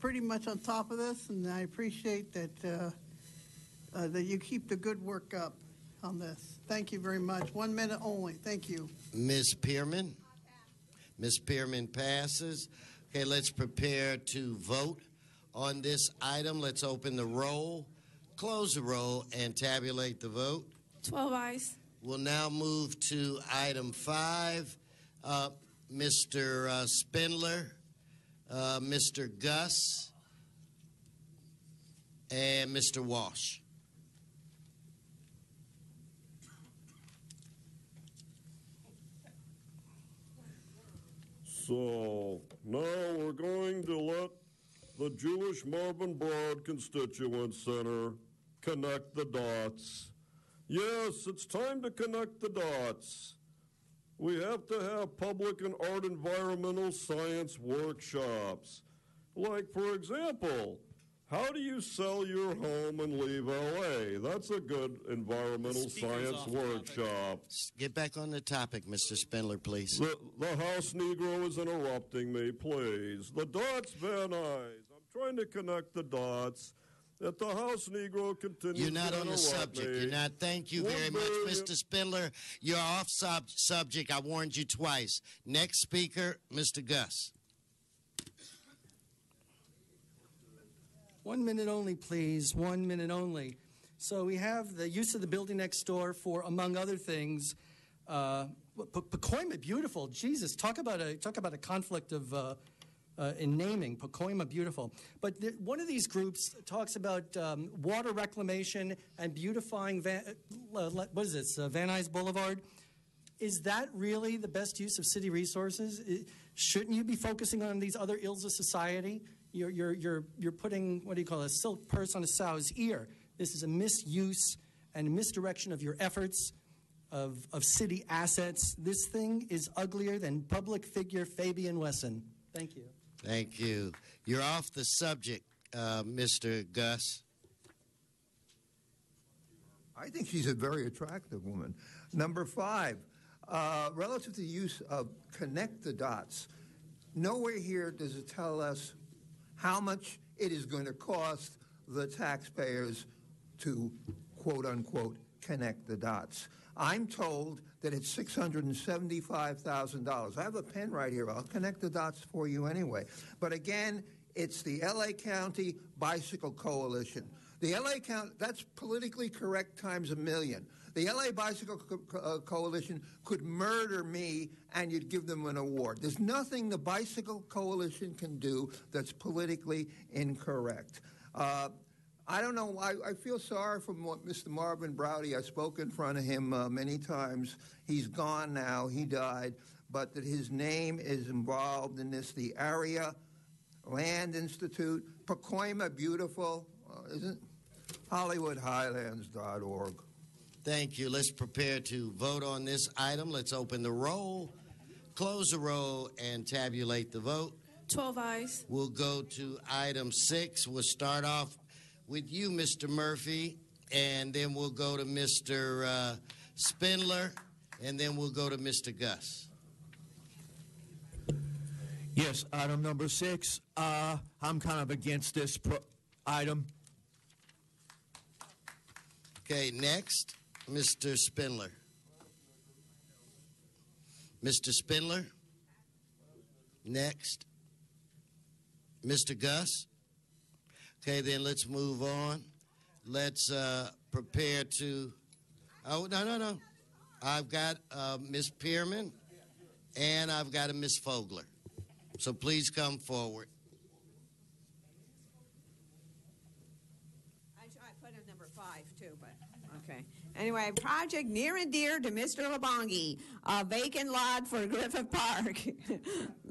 S18: pretty much on top of this, and I appreciate that uh, uh, that you keep the good work up on this. Thank you very much. One minute only. Thank you.
S6: Ms. Pearman? Ms. Pearman passes. Okay, let's prepare to vote on this item. Let's open the roll, close the roll, and tabulate the vote.
S24: 12 ayes.
S6: We'll now move to item five. Uh, Mr. Uh, Spindler, uh, Mr. Gus, and Mr. Walsh.
S16: So now we're going to let the Jewish Marvin Braude Constituent Center connect the dots. Yes, it's time to connect the dots. We have to have public and art environmental science workshops. Like, for example, how do you sell your home and leave LA? That's a good environmental science workshop.
S6: Get back on the topic, Mr. Spindler, please.
S16: The, the House Negro is interrupting me, please. The dots, Van Nuys. I'm trying to connect the dots. That the House Negro continues
S6: You're not
S16: to
S6: on the subject.
S16: me.
S6: You're not. Thank you
S16: One
S6: very much,
S16: billion-
S6: Mr. Spindler. You're off sub- subject. I warned you twice. Next speaker, Mr. Gus.
S22: One minute only, please. One minute only. So we have the use of the building next door for, among other things, uh, P- Pacoima, beautiful. Jesus, talk about a talk about a conflict of uh, uh, in naming. Pacoima, beautiful. But the, one of these groups talks about um, water reclamation and beautifying. Van, uh, what is this? Uh, Van Nuys Boulevard. Is that really the best use of city resources? I- shouldn't you be focusing on these other ills of society? You're, you're, you're, you're putting, what do you call it, a silk purse on a sow's ear. This is a misuse and misdirection of your efforts, of, of city assets. This thing is uglier than public figure Fabian Wesson. Thank you.
S6: Thank you. You're off the subject, uh, Mr. Gus.
S17: I think she's a very attractive woman. Number five, uh, relative to the use of connect the dots, nowhere here does it tell us how much it is going to cost the taxpayers to quote unquote connect the dots. I'm told that it's $675,000. I have a pen right here. I'll connect the dots for you anyway. But again, it's the LA County Bicycle Coalition. The LA County, that's politically correct times a million. The LA Bicycle Co- uh, Coalition could murder me and you'd give them an award. There's nothing the Bicycle Coalition can do that's politically incorrect. Uh, I don't know. I, I feel sorry for Mo- Mr. Marvin Braude. I spoke in front of him uh, many times. He's gone now. He died. But that his name is involved in this. The Arid Lands Institute, Pacoima Beautiful, uh, isn't HollywoodHighlands.org.
S6: Thank you. Let's prepare to vote on this item. Let's open the roll, close the roll, and tabulate the vote.
S25: 12 ayes.
S6: We'll go to item six. We'll start off with you, Mr. Murphy, and then we'll go to Mr. Uh, Spindler, and then we'll go to Mr. Gus.
S21: Yes, item number six. Uh, I'm kind of against this pro- item.
S6: Okay, next, Mr. Spindler. Mr. Spindler. Next. Mr. Gus. Okay, then let's move on. Let's uh, prepare to. Oh, no, no, no. I've got uh, Miss Pearman and I've got a Miss Fogler. So please come forward.
S19: I, I put in number five too, but okay. Anyway, project near and dear to Mr. LaBonge, a vacant lot for Griffith Park.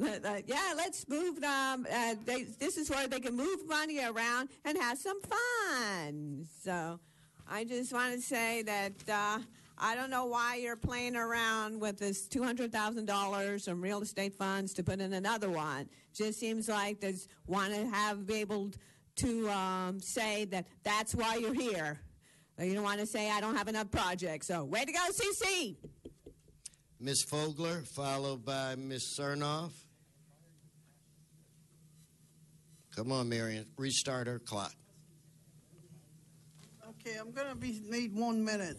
S19: Uh, yeah, let's move them. Uh, they, this is where they can move money around and have some fun. So, I just want to say that uh, I don't know why you're playing around with this two hundred thousand dollars from real estate funds to put in another one. Just seems like they want to have be able to um, say that that's why you're here. You don't want to say I don't have enough projects. So, way to go, CC.
S6: Miss Fogler, followed by Miss Sarnoff. Come on, Marion. Restart her clock.
S18: Okay, I'm going to be need one minute.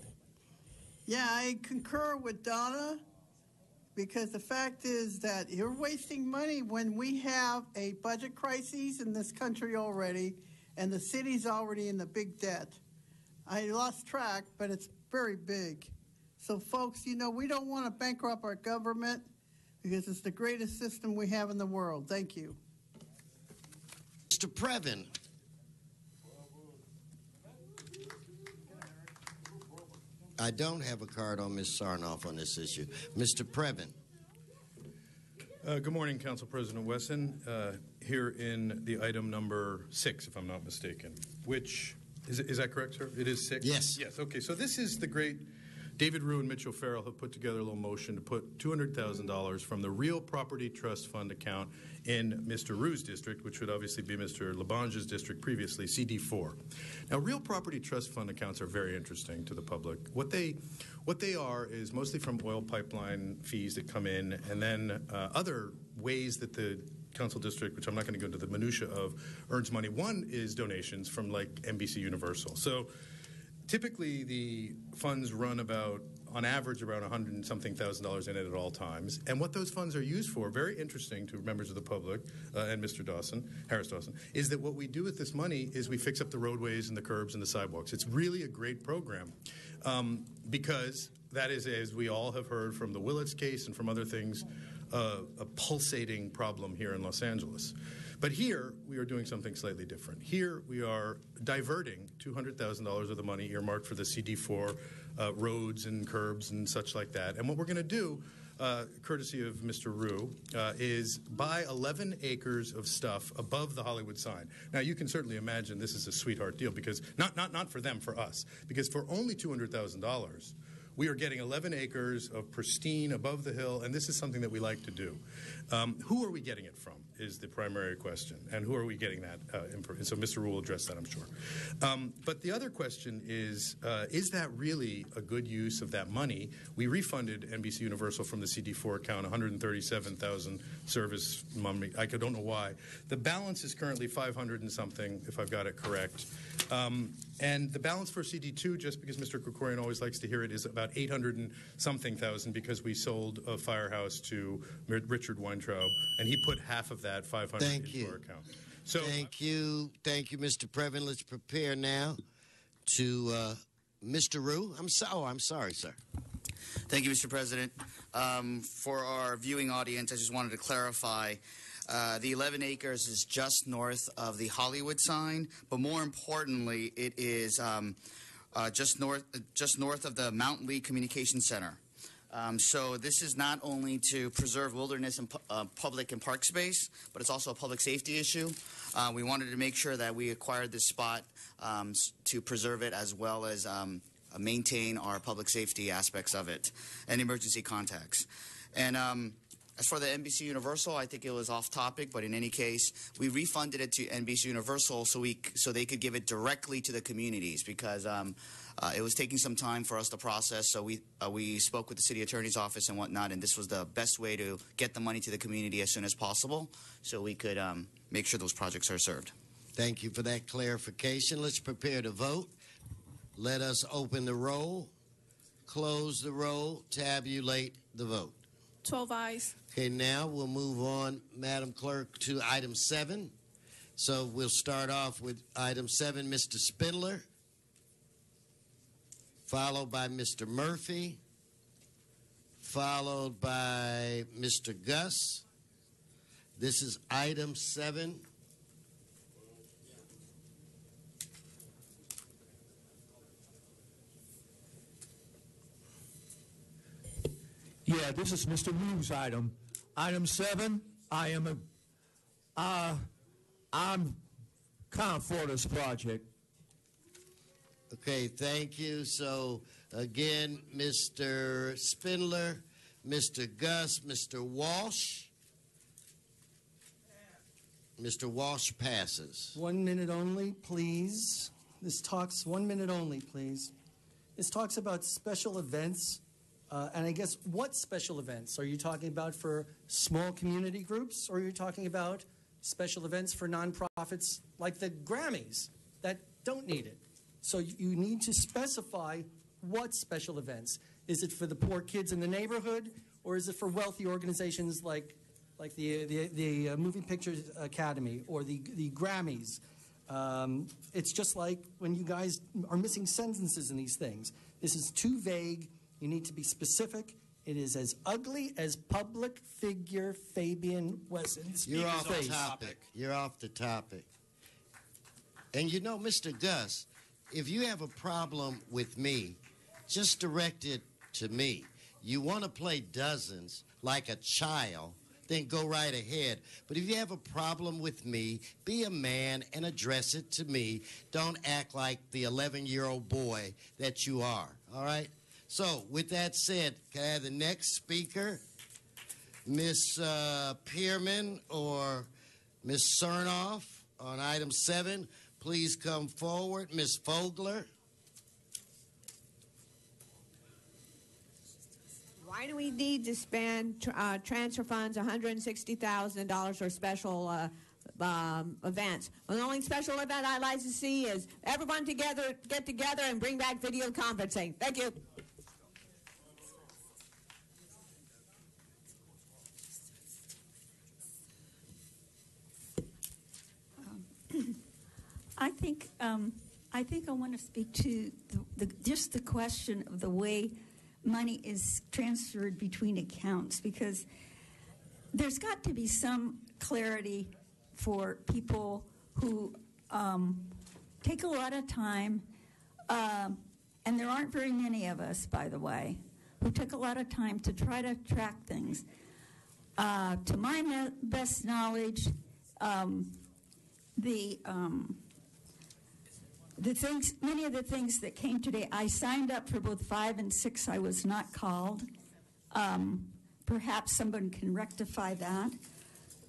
S18: Yeah, I concur with Donna because the fact is that you're wasting money when we have a budget crisis in this country already and the city's already in the big debt. I lost track, but it's very big. So, folks, you know, we don't want to bankrupt our government because it's the greatest system we have in the world. Thank you.
S6: Mr. Previn. I don't have a card on Ms. Sarnoff on this issue. Mr. Previn.
S26: Uh, good morning, Council President Wesson. Uh, here in the item number six, if I'm not mistaken, which is, is that correct, sir? It is six?
S6: Yes.
S26: Yes, okay. So this is the great David Ryu and Mitch O'Farrell have put together a little motion to put $200,000 from the Real Property Trust Fund account in Mr. Ryu's district, which would obviously be Mr. LaBonge's district previously, CD4. Now, Real Property Trust Fund accounts are very interesting to the public. What they what they are is mostly from oil pipeline fees that come in, and then uh, other ways that the council district, which I'm not going to go into the minutia of, earns money. One is donations from like NBC Universal. So typically the funds run about on average around 100 and something thousand dollars in it at all times and what those funds are used for very interesting to members of the public uh, and mr dawson harris dawson is that what we do with this money is we fix up the roadways and the curbs and the sidewalks it's really a great program um, because that is as we all have heard from the willits case and from other things uh, a pulsating problem here in los angeles but here, we are doing something slightly different. Here, we are diverting $200,000 of the money earmarked for the CD4 uh, roads and curbs and such like that. And what we're going to do, uh, courtesy of Mr. Ryu, uh, is buy 11 acres of stuff above the Hollywood sign. Now, you can certainly imagine this is a sweetheart deal because not, not, not for them, for us. Because for only $200,000, we are getting 11 acres of pristine above the hill, and this is something that we like to do. Um, who are we getting it from? is the primary question, and who are we getting that? Uh, infor- so Mr. Ryu will address that, I'm sure. Um, but the other question is: uh, Is that really a good use of that money? We refunded NBC Universal from the CD4 account 137,000 service money. I don't know why. The balance is currently 500 and something, if I've got it correct. Um, and the balance for CD2, just because Mr. Krekorian always likes to hear it, is about 800 and something thousand because we sold a firehouse to Richard Weintraub, and he put half of that 500
S6: Thank
S26: into
S6: you.
S26: our account. So
S6: thank you, thank you, Mr. Previn. Let's prepare now to uh, Mr. Ryu. I'm so. Oh, I'm sorry, sir.
S24: Thank you, Mr. President. Um, for our viewing audience, I just wanted to clarify. Uh, the 11 acres is just north of the Hollywood sign, but more importantly, it is um, uh, just north just north of the Mount Lee Communication Center. Um, so this is not only to preserve wilderness and pu- uh, public and park space, but it's also a public safety issue. Uh, we wanted to make sure that we acquired this spot um, to preserve it as well as um, maintain our public safety aspects of it and emergency contacts. And um, as for the NBC Universal, I think it was off topic, but in any case, we refunded it to NBC Universal so we so they could give it directly to the communities because um, uh, it was taking some time for us to process. So we uh, we spoke with the city attorney's office and whatnot, and this was the best way to get the money to the community as soon as possible, so we could um, make sure those projects are served.
S6: Thank you for that clarification. Let's prepare to vote. Let us open the roll, close the roll, tabulate the vote.
S27: 12 ayes.
S6: Okay, now we'll move on, Madam Clerk, to item seven. So we'll start off with item seven, Mr. Spindler, followed by Mr. Murphy, followed by Mr. Gus. This is item seven.
S21: Yeah, this is Mr. Ryu's item. Item seven, I am a, uh, I'm kind of for this project.
S6: Okay, thank you. So, again, Mr. Spindler, Mr. Gus, Mr. Walsh. Mr. Walsh passes.
S22: One minute only, please. This talks, one minute only, please. This talks about special events. Uh, and I guess what special events? Are you talking about for small community groups or are you talking about special events for nonprofits like the Grammys that don't need it? So you- need to specify what special events. Is it for the poor kids in the neighborhood or is it for wealthy organizations like like the the, the uh, Moving Pictures Academy or the the Grammys. Um, it's just like when you guys are missing sentences in these things. This is too vague. You need to be specific. It is as ugly as public figure Fabian Wesson's
S6: You're off
S22: face.
S6: the topic. You're off the topic. And you know, Mr. Gus, if you have a problem with me, just direct it to me. You want to play dozens like a child, then go right ahead. But if you have a problem with me, be a man and address it to me. Don't act like the 11 year old boy that you are. All right? So, with that said, can I have the next speaker? Miss uh, Pearman or Miss Sarnoff on item seven, please come forward. Miss Fogler.
S19: Why do we need to spend uh, transfer funds $160,000 for special uh, um, events? Well, the only special event I'd like to see is everyone together get together and bring back video conferencing. Thank you.
S23: I think um, I think I want to speak to the, the, just the question of the way money is transferred between accounts because there's got to be some clarity for people who um, take a lot of time, um, and there aren't very many of us, by the way, who took a lot of time to try to track things. Uh, to my best knowledge, um, the um, the things, many of the things that came today, I signed up for both five and six. I was not called. Um, perhaps someone can rectify that.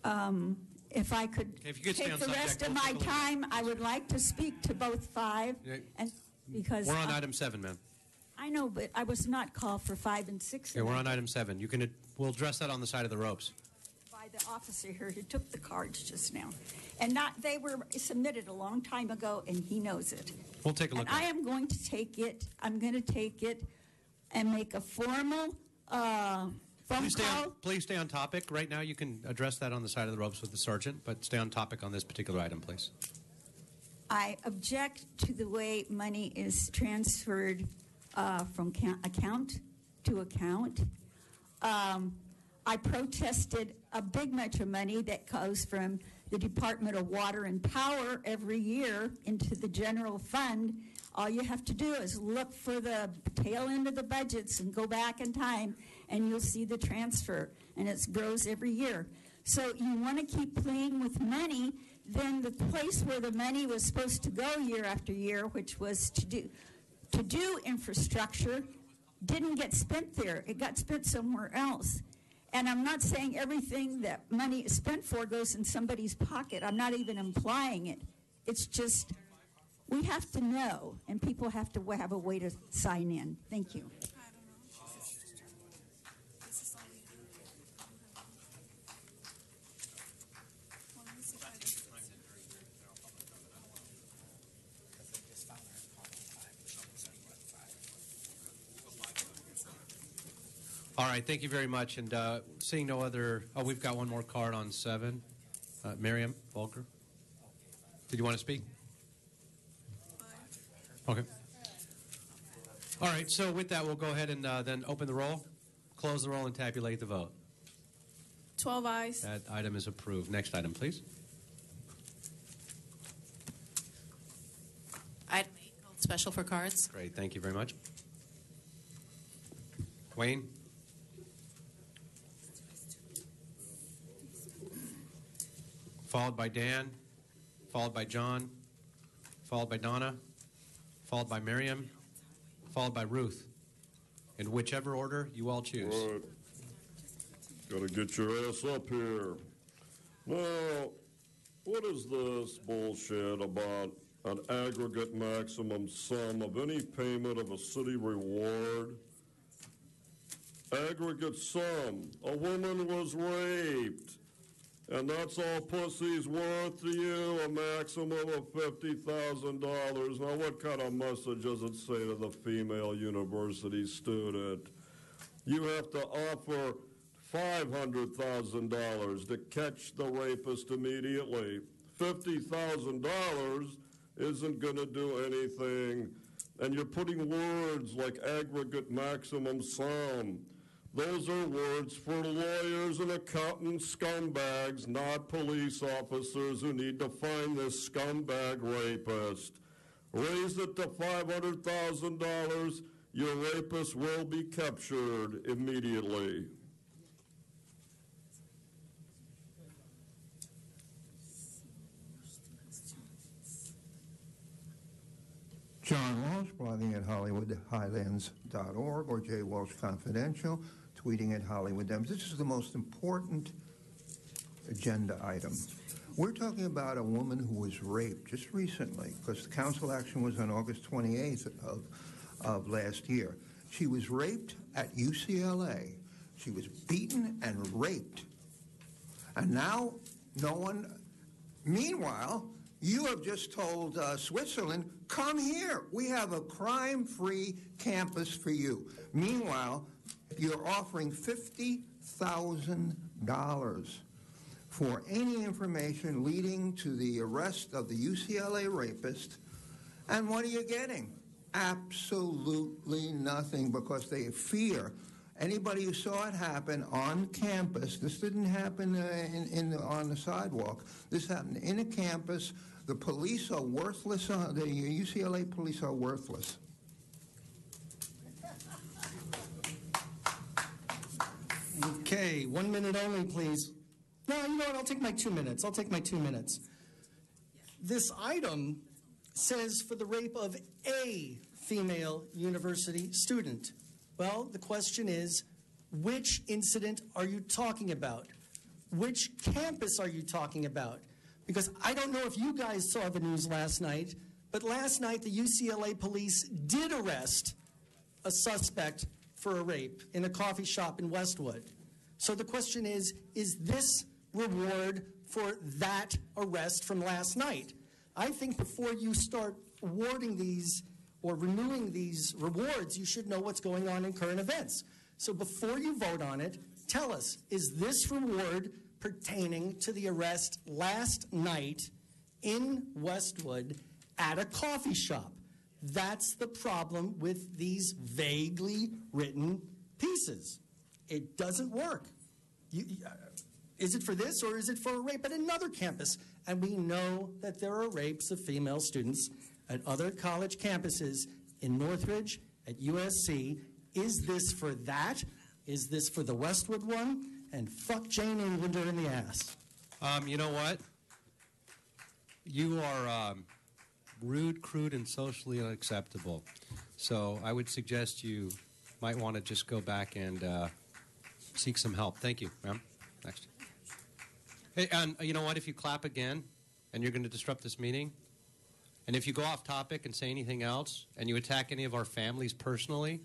S23: Um, if I could
S14: If could
S23: take the rest of my time, I would like to speak to both five,
S14: Yeah.
S23: and because
S14: We're on item seven, ma'am.
S23: I know, but I was not called for five and six.
S14: Yeah,
S23: and
S14: we're on item seven. You can, we'll address that on the side of the ropes.
S23: The officer here who took the cards just now. And not, they were submitted a long time ago, and he knows it.
S14: We'll take a look
S23: And I
S14: at it.
S23: am going to take it, I'm going to take it and make a formal uh, phone
S14: Please stay, on, please stay on topic. Right now, you can address that on the side of the ropes with the sergeant, but stay on topic on this particular item, please.
S23: I object to the way money is transferred uh, from account to account. Um, I protested a big much of money that goes from the Department of Water and Power every year into the general fund. All you have to do is look for the tail end of the budgets and go back in time, and you'll see the transfer, and it grows every year. So you want to keep playing with money, then the place where the money was supposed to go year after year, which was to do to do infrastructure, didn't get spent there. It got spent somewhere else. And I'm not saying everything that money is spent for goes in somebody's pocket. I'm not even implying it. It's just we have to know, and people have to have a way to sign in. Thank you.
S14: All right, thank you very much. And uh, seeing no other, oh, we've got one more card on seven. Uh, Miriam Volker. Did you want to speak? Okay. All right, so with that, we'll go ahead and uh, then open the roll, close the roll, and tabulate the vote.
S27: 12 ayes.
S14: That item is approved. Next item, please.
S28: Item eight, special for cards.
S14: Great, thank you very much. Wayne? Followed by Dan, followed by John, followed by Donna, followed by Miriam, followed by Ruth. In whichever order you all choose.
S16: Right. Gotta get your ass up here. Now, what is this bullshit about an aggregate maximum sum of any payment of a city reward? Aggregate sum. A woman was raped. And that's all pussy's worth to you, a maximum of $50,000. Now, what kind of message does it say to the female university student? You have to offer $500,000 to catch the rapist immediately. $50,000 isn't going to do anything. And you're putting words like aggregate maximum sum. Those are words for lawyers and accountant scumbags, not police officers who need to find this scumbag rapist. Raise it to $500,000. Your rapist will be captured immediately.
S17: John Walsh, blogging at HollywoodHighlands.org or Jay Walsh Confidential, tweeting at Hollywood Dems. This is the most important agenda item. We're talking about a woman who was raped just recently, because the council action was on August 28th of, of last year. She was raped at UCLA. She was beaten and raped. And now, no one. Meanwhile, you have just told uh, Switzerland, come here. We have a crime free campus for you. Meanwhile, you're offering $50,000 for any information leading to the arrest of the UCLA rapist. And what are you getting? Absolutely nothing because they fear anybody who saw it happen on campus. This didn't happen uh, in, in the, on the sidewalk. This happened in a campus. The police are worthless. Uh, the UCLA police are worthless.
S22: Okay, one minute only, please. No, you know what? I'll take my two minutes. I'll take my two minutes. This item says for the rape of a female university student. Well, the question is, which incident are you talking about? which campus are you talking about? Because I don't know if you guys saw the news last night, but last night the UCLA police did arrest a suspect for a rape in a coffee shop in Westwood. So the question is is this reward for that arrest from last night? I think before you start awarding these or renewing these rewards, you should know what's going on in current events. So before you vote on it, tell us is this reward pertaining to the arrest last night in Westwood at a coffee shop? That's the problem with these vaguely written pieces. It doesn't work. You, uh, is it for this or is it for a rape at another campus? And we know that there are rapes of female students at other college campuses in Northridge, at USC. Is this for that? Is this for the Westwood one? And fuck Jane Englander in the ass.
S14: Um, you know what? You are um, rude, crude, and socially unacceptable. So I would suggest you might want to just go back and uh, seek some help. Thank you, ma'am. Next. Hey, and you know what? If you clap again, and you're going to disrupt this meeting, and if you go off topic and say anything else, and you attack any of our families personally,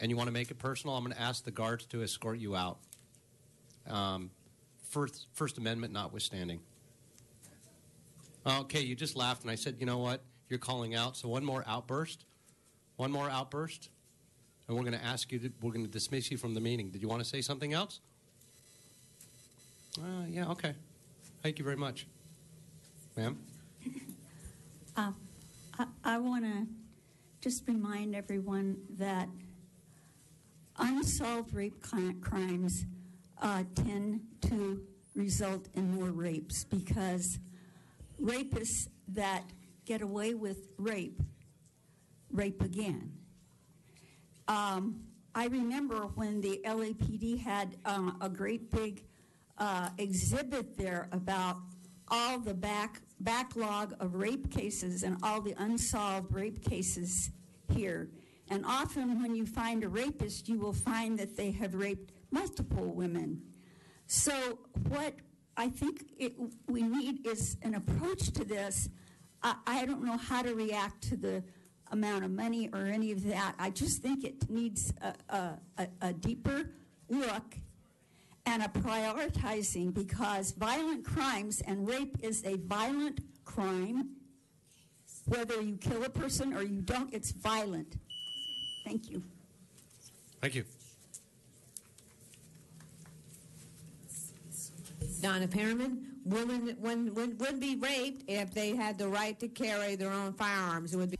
S14: and you want to make it personal, I'm going to ask the guards to escort you out. Um, First, First Amendment notwithstanding. Okay, you just laughed, and I said, you know what? You're calling out. So one more outburst, one more outburst, and we're going to ask you. To, we're going to dismiss you from the meeting. Did you want to say something else? Uh, yeah. Okay. Thank you very much, ma'am.
S23: Uh, I, I want to just remind everyone that unsolved rape cri- crimes uh, tend to result in more rapes because rapists that get away with rape rape again. Um, I remember when the LAPD had uh, a great big uh, exhibit there about all the back backlog of rape cases and all the unsolved rape cases here. And often, when you find a rapist, you will find that they have raped multiple women. So, what I think it, we need is an approach to this. I, I don't know how to react to the amount of money or any of that. I just think it needs a, a, a, deeper look and a prioritizing because violent crimes and rape is a violent crime. Whether you kill a person or you don't, it's violent. Thank you.
S14: Thank you.
S19: Donna Perriman, women would, would, would be raped if they had the right to carry their own firearms. It would be.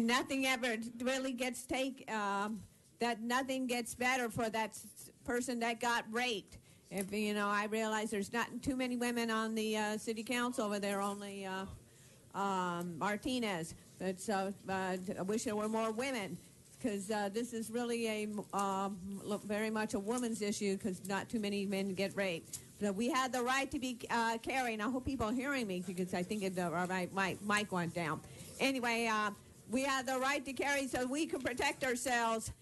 S19: Nothing ever really gets take. Um, that nothing gets better for that person that got raped. If you know, I realize there's not too many women on the uh, city council, but there only uh, um, Martinez. But so uh, I wish there were more women because uh, this is really a um, very much a woman's issue because not too many men get raped. But we had the right to be uh, carrying. I hope people are hearing me because I think it, uh, my, my mic went down. Anyway, uh, we had the right to carry so we can protect ourselves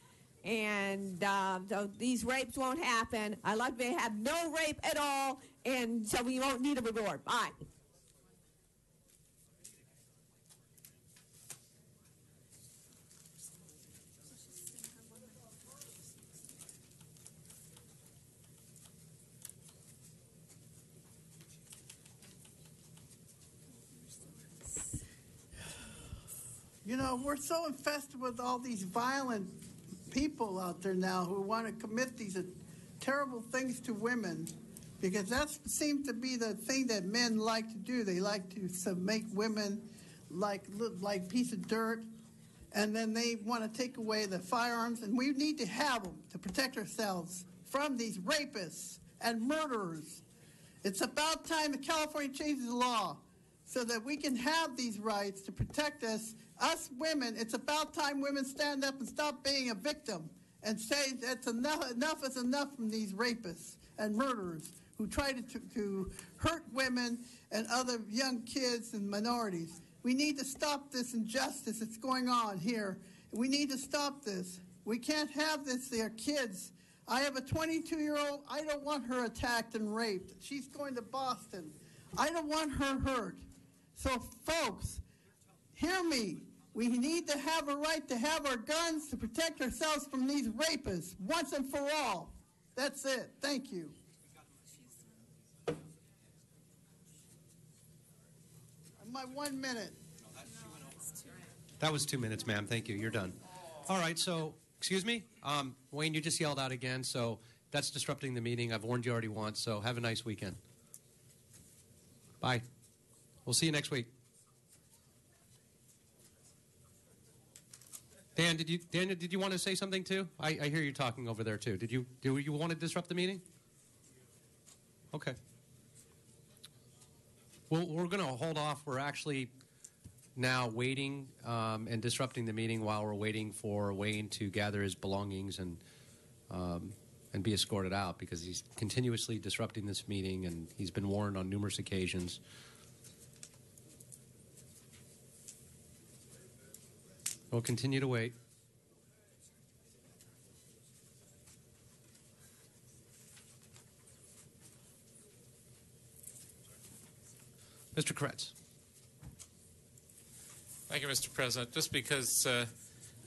S19: and uh, so these rapes won't happen. I like to have no rape at all, and so we won't need a reward. Bye.
S18: You know, we're so infested with all these violent people out there now who want to commit these terrible things to women because that seems to be the thing that men like to do. They like to make women like like piece of dirt, and then they want to take away the firearms. And we need to have them to protect ourselves from these rapists and murderers. It's about time that California changes the law so that we can have these rights to protect us. Us women, it's about time women stand up and stop being a victim and say that's enough, enough is enough from these rapists and murderers. who try to, to, to hurt women and other young kids and minorities. We need to stop this injustice that's going on here. We need to stop this. We can't have this. They're kids. I have a 22 year old. I don't want her attacked and raped. She's going to Boston. I don't want her hurt. So, folks, hear me. We need to have a right to have our guns to protect ourselves from these rapists once and for all. That's it. Thank you. My one minute.
S14: That was two minutes, ma'am. Thank you. You're done. All right. So, excuse me, um, Wayne. You just yelled out again, so that's disrupting the meeting. I've warned you already once. So have a nice weekend. Bye. We'll see you next week. Dan, did you Daniel, did you want to say something too? I, I hear you talking over there too. Did you do you want to disrupt the meeting? Okay. Well, we're going to hold off. We're actually now waiting um, and disrupting the meeting while we're waiting for Wayne to gather his belongings and um, and be escorted out because he's continuously disrupting this meeting and he's been warned on numerous occasions. We'll continue to wait. Mr. Koretz.
S29: Thank you, Mr. President. Just because uh,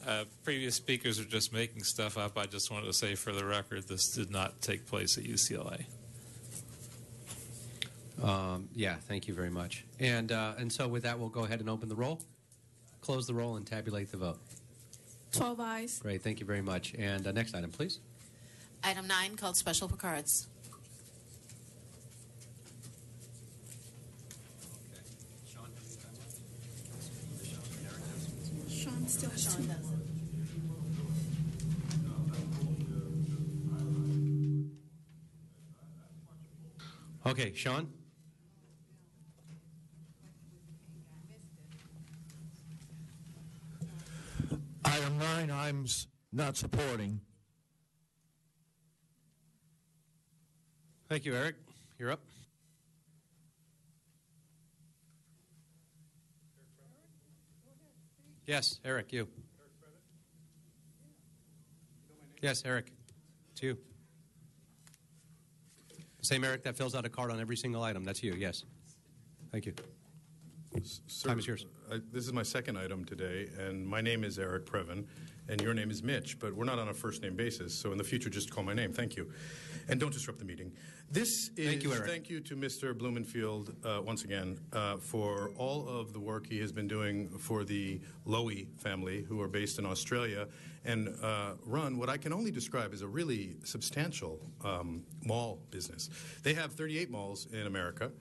S29: uh, previous speakers are just making stuff up, I just wanted to say for the record this did not take place at UCLA.
S14: Um, yeah, thank you very much. And uh, and so with that, we'll go ahead and open the roll, close the roll, and tabulate the vote.
S27: 12 ayes.
S14: Great, thank you very much. And uh, next item, please.
S28: Item nine called special for cards.
S27: Sean still has
S28: Sean
S27: two.
S28: does.
S14: Okay, Sean.
S21: Item nine, I'm not supporting.
S14: Thank you, Eric. You're up. Yes, Eric, you. Yes, Eric. It's you. Same Eric that fills out a card on every single item. That's you, yes. Thank you.
S26: Sir,
S14: Time is yours.
S26: I, this is my second item today, and my name is Eric Preven, and your name is Mitch, but we're not on a first name basis, so in the future, just call my name. Thank you. And don't disrupt the meeting. This is
S14: Thank you, Eric.
S26: thank you to Mr. Blumenfield uh, once again uh, for all of the work he has been doing for the Lowy family, who are based in Australia and uh, run what I can only describe as a really substantial um, mall business. They have 38 malls in America.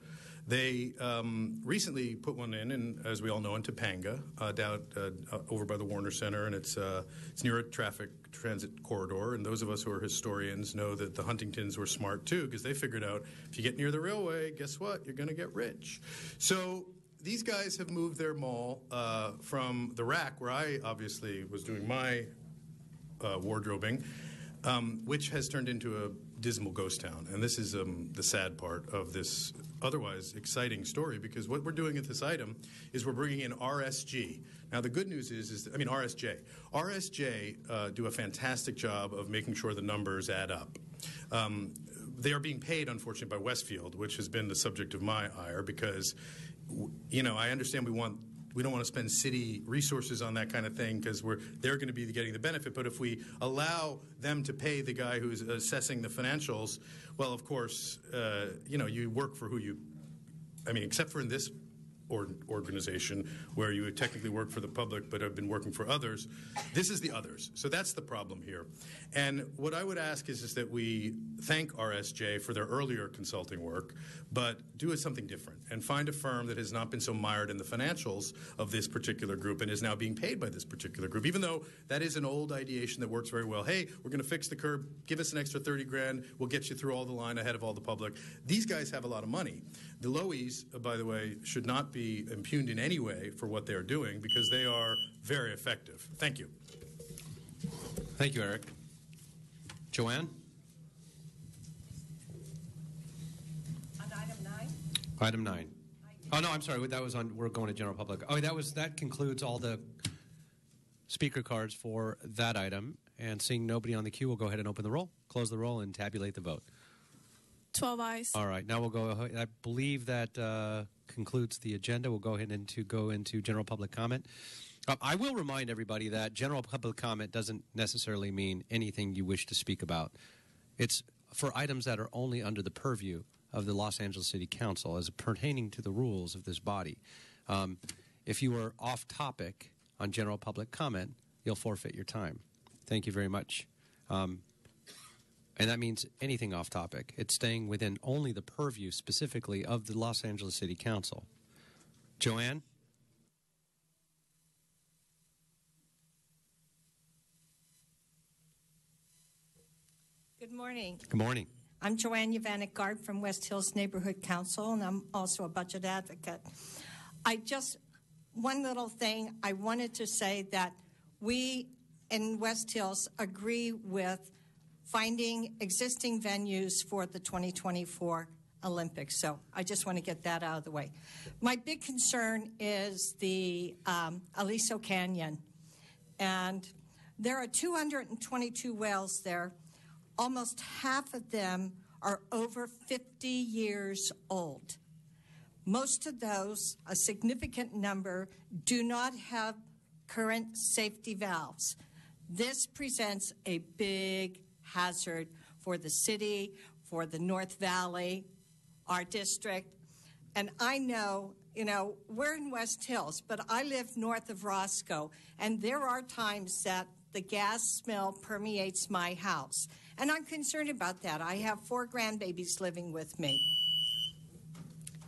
S26: They um, recently put one in, and as we all know, in Topanga, uh, down uh, uh, over by the Warner Center, and it's uh, it's near a traffic transit corridor. And those of us who are historians know that the Huntingtons were smart too, because they figured out if you get near the railway, guess what? You're going to get rich. So these guys have moved their mall uh, from the rack, where I obviously was doing my uh, wardrobing, um, which has turned into a dismal ghost town. And this is um, the sad part of this otherwise exciting story because what we're doing at this item is we're bringing in RSG. Now, the good news is, is I mean, RSJ. RSJ uh, do a fantastic job of making sure the numbers add up. Um, they are being paid, unfortunately, by Westfield, which has been the subject of my ire because, you know, I understand we want we don't want to spend city resources on that kind of thing because we're they're going to be getting the benefit. But if we allow them to pay the guy who's assessing the financials, well, of course, uh, you know, you work for who you. I mean, except for in this or, organization where you technically work for the public but have been working for others. This is the others. So that's the problem here. And what I would ask is, is that we thank RSJ for their earlier consulting work, but do something different and find a firm that has not been so mired in the financials of this particular group and is now being paid by this particular group, even though that is an old ideation that works very well. Hey, we're going to fix the curb, give us an extra 30 grand, we'll get you through all the line ahead of all the public. These guys have a lot of money. The Lowies, uh, by the way, should not be impugned in any way for what they're doing because they are very effective. Thank you.
S14: Thank you, Eric. Joanne? Item nine. Oh no, I'm sorry. That was on. We're going to general public. Oh, that was that concludes all the speaker cards for that item. And seeing nobody on the queue, we'll go ahead and open the roll, close the roll, and tabulate the vote.
S27: 12 ayes.
S14: All right, now we'll go. ahead- I believe that uh, concludes the agenda. We'll go ahead and to go into general public comment. Uh, I will remind everybody that general public comment doesn't necessarily mean anything you wish to speak about. It's for items that are only under the purview of the Los Angeles City Council as pertaining to the rules of this body. Um, if you are off topic on general public comment, you'll forfeit your time. Thank you very much. Um, and that means anything off topic. It's staying within only the purview specifically of the Los Angeles City Council. Joanne?
S30: Good morning.
S14: Good morning.
S30: I'm Joanne Yvanek Gard from West Hills Neighborhood Council, and I'm also a budget advocate. I just, one little thing, I wanted to say that we in West Hills agree with finding existing venues for the 2024 Olympics. So I just want to get that out of the way. My big concern is the um, Aliso Canyon. And there are 222 whales there. Almost half of them are over 50 years old. Most of those, a significant number, do not have current safety valves. This presents a big hazard for the city, for the North Valley, our district. And I know, you know, we're in West Hills, but I live north of Roscoe, and there are times that the gas smell permeates my house. And I'm concerned about that. I have four grandbabies living with me.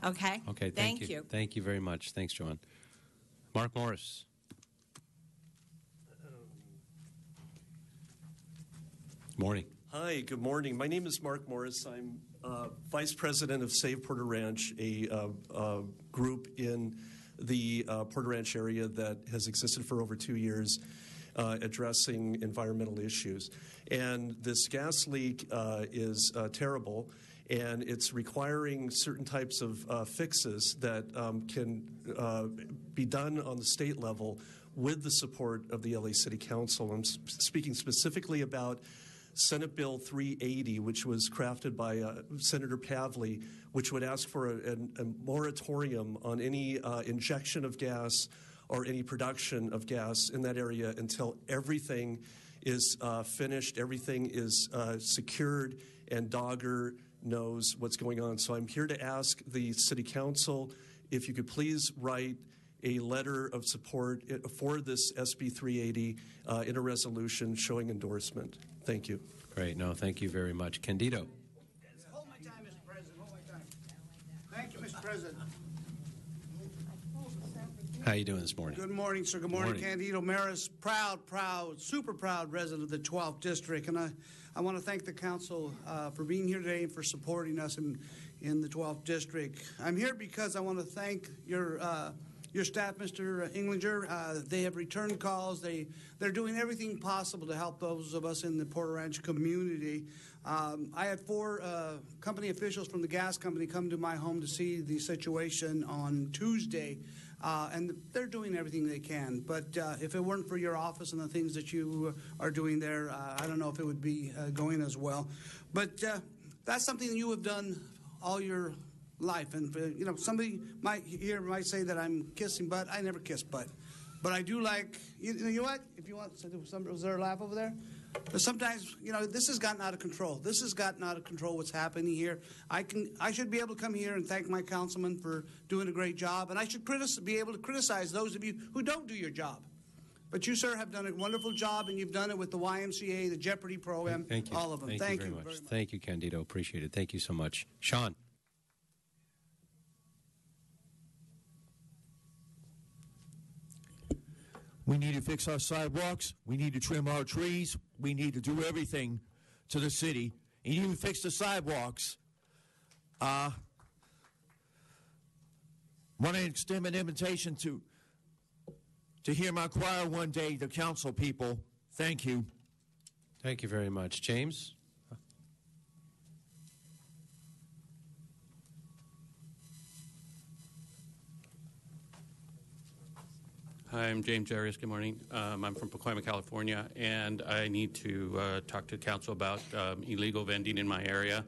S30: Okay?
S14: Okay, thank,
S30: Thank
S14: you.
S30: you.
S14: Thank you very much. Thanks, Joanne. Mark Morris. Morning.
S31: Hi, good morning. My name is Mark Morris. I'm uh, Vice President of Save Porter Ranch, a uh, uh, group in the uh, Porter Ranch area that has existed for over two years. Uh, addressing environmental issues. And this gas leak uh, is terrible, and it's requiring certain types of fixes that um, can be done on the state level with the support of the LA City Council. I'm speaking specifically about Senate Bill 380, which was crafted by uh, Senator Pavley, which would ask for a, an- a moratorium on any uh, injection of gas or any production of gas in that area until everything is uh, finished, everything is uh, secured, and DOGGR knows what's going on. So I'm here to ask the City Council if you could please write a letter of support uh, for this SB 380 uh, in a resolution showing endorsement. Thank you.
S14: Great. No, thank you very much. Candido.
S20: Hold my time, Mr. President. Hold my time. Thank you, Mr. President.
S14: How are you doing this morning?
S20: Good morning, sir. Good morning,
S14: Morning.
S20: Candido Maris. Proud, proud, super proud resident of the 12th District. And I, I want to thank the council uh, for being here today and for supporting us in, in the 12th District. I'm here because I want to thank your uh, your staff, Mr. Englander. Uh, they have returned calls. They they're doing everything possible to help those of us in the Porter Ranch community. Um, I had four uh, company officials from the gas company come to my home to see the situation on Tuesday. Uh, and they're doing everything they can. But uh, if it weren't for your office and the things that you are doing there, uh, I don't know if it would be uh, going as well. But that's something you have done all your life. And uh, you know, somebody might here might say that I'm kissing butt. I never kiss butt, but I do like. You, you know you what? If you want, some, was there a laugh over there? But sometimes, you know, this has gotten out of control. This has gotten out of control. What's happening here? I can, I should be able to come here and thank my councilman for doing a great job, and I should critis- be able to criticize those of you who don't do your job. But you, sir, have done a wonderful job, and you've done it with the YMCA, the Jeopardy program,
S14: Thank you.
S20: all of them.
S14: Thank,
S20: Thank
S14: you
S20: you.
S14: very much.
S20: very much.
S14: Thank you, Candido. Appreciate it. Thank you so much. Sean.
S21: We need to fix our sidewalks. We need to trim our trees. We need to do everything to the city, and even fix the sidewalks. Uh, want to extend an invitation to to hear my choir one day, the council people. Thank you.
S14: Thank you very much. James?
S32: Hi, I'm James Arias. Good morning. Um, I'm from Pacoima, California, and I need to uh, talk to council about um, illegal vending in my area.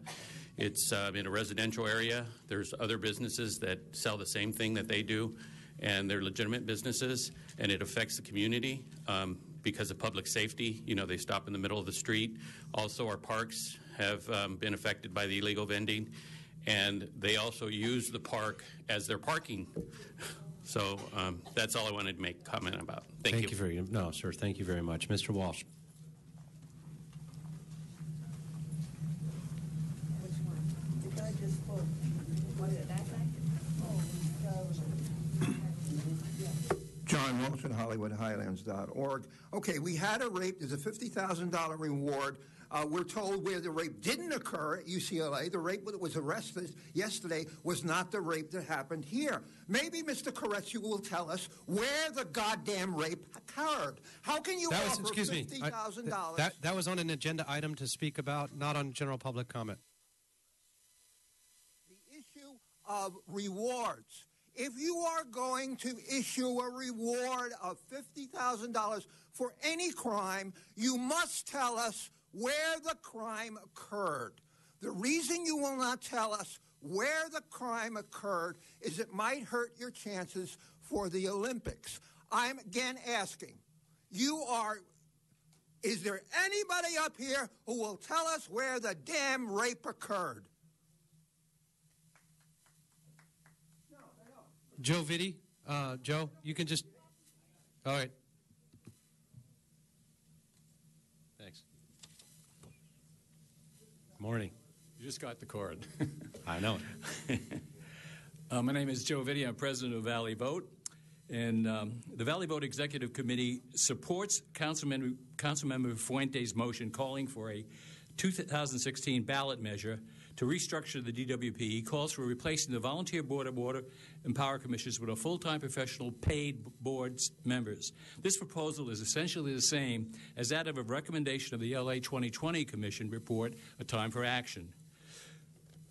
S32: It's uh, in a residential area. There's other businesses that sell the same thing that they do, and they're legitimate businesses, and it affects the community um, because of public safety. You know, they stop in the middle of the street. Also, our parks have um, been affected by the illegal vending, and they also use the park as their parking. So um, that's all I wanted to make comment about. Thank,
S33: you. very no, sir. Thank you very much, Mr. Walsh.
S17: John Wilson, HollywoodHighlands.org. Okay, we had a rape. There's a $50,000 reward. Uh, we're told where the rape didn't occur at UCLA. The rape that was arrested yesterday was not the rape that happened here. Maybe Mr. Koretz will tell us where the goddamn rape occurred. How can you
S33: That was,
S17: offer
S33: excuse
S17: $50,000?
S33: That, that was on an agenda item to speak about, not on general public comment.
S17: The issue of rewards. If you are going to issue a reward of $50,000 for any crime, you must tell us where the crime occurred. The reason you will not tell us where the crime occurred is it might hurt your chances for the Olympics. I'm again asking, you are is there anybody up here who will tell us where the damn rape occurred?
S33: Joe Vitti, uh, Joe, you can just. All right. Thanks. Morning.
S34: You just got the card.
S33: I know
S34: uh, my name is Joe Vitti. I'm president of Valley Vote. And um, the Valley Vote Executive Committee supports Councilmember, Councilmember Fuentes' motion calling for a 2016 ballot measure to restructure the DWP. He calls for replacing the volunteer board of water and power commissioners with a full-time professional paid board members. This proposal is essentially the same as that of a recommendation of the LA 2020 Commission report, A Time for Action.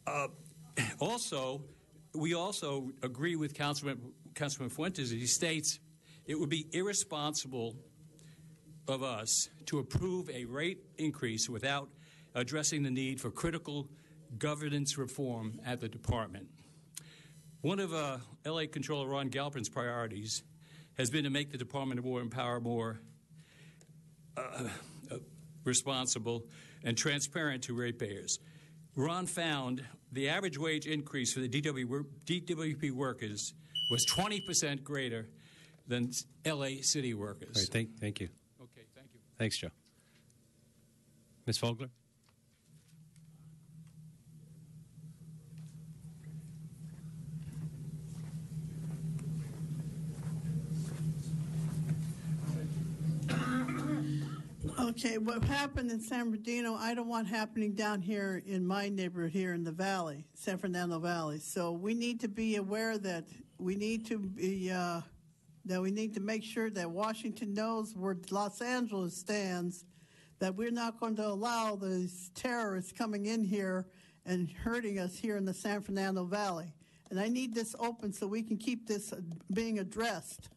S34: Uh, also, we also agree with Councilman, Councilman Fuentes. He states it would be irresponsible of us to approve a rate increase without addressing the need for critical governance reform at the department. One of uh, LA Controller Ron Galperin's priorities has been to make the Department of Water and Power more uh, uh, responsible and transparent to ratepayers. Ron found the average wage increase for the DW, DWP workers was 20% greater than LA city workers.
S33: All right, thank, thank you.
S34: Okay, thank you.
S33: Thanks, Joe. Ms. Fogler?
S18: Okay, what happened in San Bernardino, I don't want happening down here in my neighborhood here in the valley, San Fernando Valley. So we need to be aware that we need to be uh, that we need to make sure that Washington knows where Los Angeles stands. That we're not going to allow these terrorists coming in here and hurting us here in the San Fernando Valley. And I need this open so we can keep this being addressed.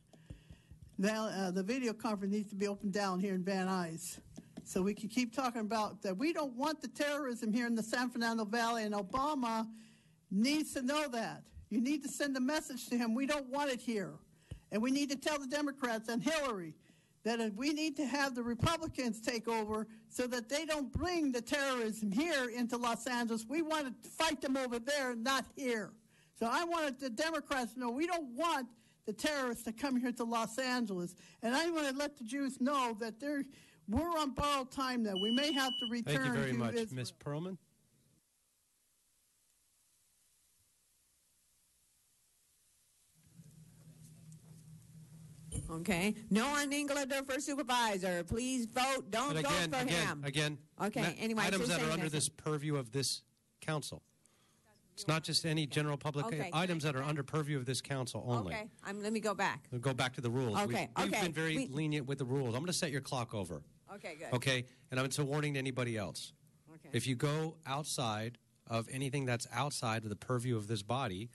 S18: Uh, the video conference needs to be opened down here in Van Nuys. So we can keep talking about that. We don't want the terrorism here in the San Fernando Valley, and Obama needs to know that. You need to send a message to him. We don't want it here. And we need to tell the Democrats and Hillary that we need to have the Republicans take over so that they don't bring the terrorism here into Los Angeles. We want to fight them over there, not here. So I wanted the Democrats to know we don't want the terrorists that come here to Los Angeles. And I want to let the Jews know that they're, we're on borrowed time now. We may have to return
S33: Thank you very
S18: to
S33: much.
S18: Israel.
S33: Ms. Perlman?
S19: Okay. No on Englander for supervisor. Please vote. Don't
S33: again,
S19: vote for
S33: again,
S19: him.
S33: again.
S19: Okay,
S33: ma-
S19: anyway,
S33: items that are under this purview of this council. It's not just any general public
S19: Okay.
S33: items that are under purview of this council only.
S19: Okay. I'm, let me go back.
S33: We'll go back to the rules.
S19: Okay,
S33: We've, we've
S19: okay.
S33: been very
S19: We-
S33: lenient with the rules. I'm going to set your clock over.
S19: Okay, good.
S33: Okay, and I'm- it's a warning to anybody else.
S19: Okay.
S33: If you go outside of anything that's outside of the purview of this body,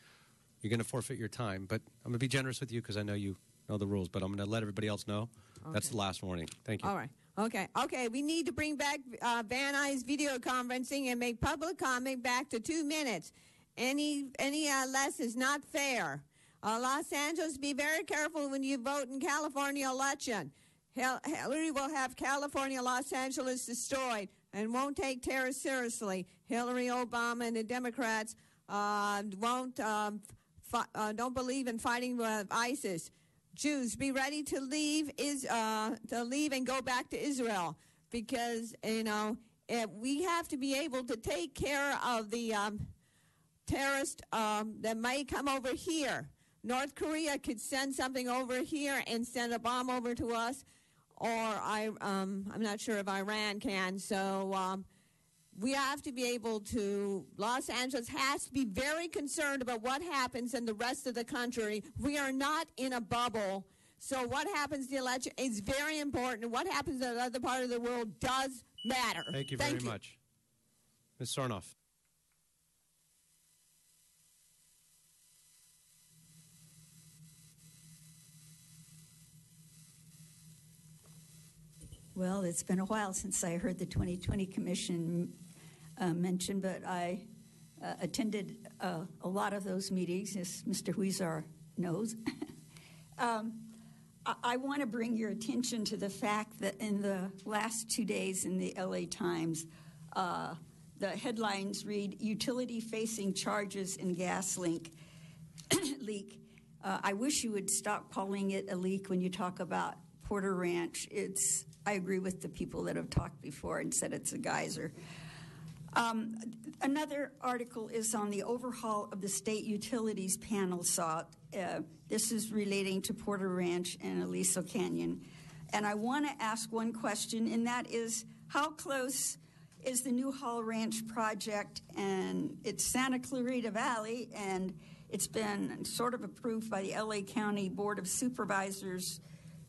S33: you're going to forfeit your time. But I'm going to be generous with you because I know you know the rules, but I'm going to let everybody else know. That's the last warning. Thank you.
S19: All right. Okay. Okay. We need to bring back uh, Van Nuys video conferencing and make public comment back to two minutes. Any any uh, less is not fair. Uh, Los Angeles, be very careful when you vote in California election. Hil- Hillary will have California, Los Angeles destroyed and won't take terror seriously. Hillary, Obama, and the Democrats uh, won't um, fi- uh, don't believe in fighting with ISIS. Jews, be ready to leave is uh, to leave and go back to Israel because you know eh, we have to be able to take care of the um, terrorists um, that may come over here. North Korea could send something over here and send a bomb over to us, or I um, I'm not sure if Iran can. So. We have to be able to, Los Angeles has to be very concerned about what happens in the rest of the country. We are not in a bubble. So what happens in the election is very important. What happens in other part of the world does matter.
S33: Thank you very much. Ms. Sarnoff.
S23: Well, it's been a while since I heard the 2020 Commission uh, mentioned, but I uh, attended uh, a lot of those meetings, as Mr. Huizar knows. um, I, I want to bring your attention to the fact that in the last two days in the LA Times, uh, the headlines read Utility facing charges in gas link, leak. Uh, I wish you would stop calling it a leak when you talk about Porter Ranch. It's I agree with the people that have talked before and said it's a geyser. Um, another article is on the overhaul of the state utilities panel sought. Uh, this is relating to Porter Ranch and Aliso Canyon. And I want to ask one question, and that is how close is the Newhall Ranch project? And it's Santa Clarita Valley, and it's been sort of approved by the LA County Board of Supervisors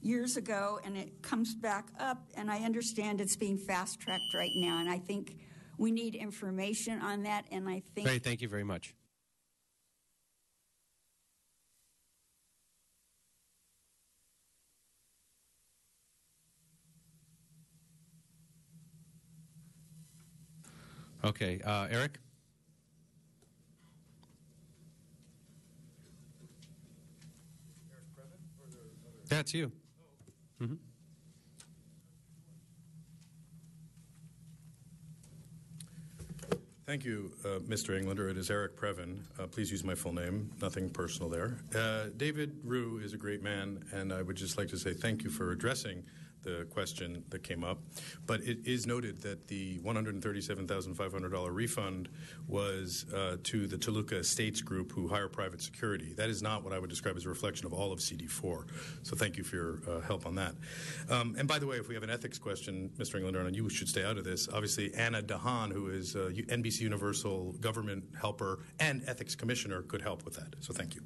S23: years ago, and it comes back up. And I understand it's being fast tracked right now, and I think we need information on that. And I think
S33: Great. Thank you very much. Okay, uh, Eric? That's you. hmm
S26: Thank you, uh, Mr. Englander. It is Eric Preven. Uh, please use my full name. Nothing personal there. Uh, David Ryu is a great man, and I would just like to say thank you for addressing the question that came up. But it is noted that the $137,500 refund was uh, to the Toluca Estates Group, who hire private security. That is not what I would describe as a reflection of all of CD4. So thank you for your uh, help on that. Um, and by the way, if we have an ethics question, Mr. Englander, and you should stay out of this, obviously Anna Dahan, who is uh, NBC Universal government helper and ethics commissioner, could help with that. So thank you.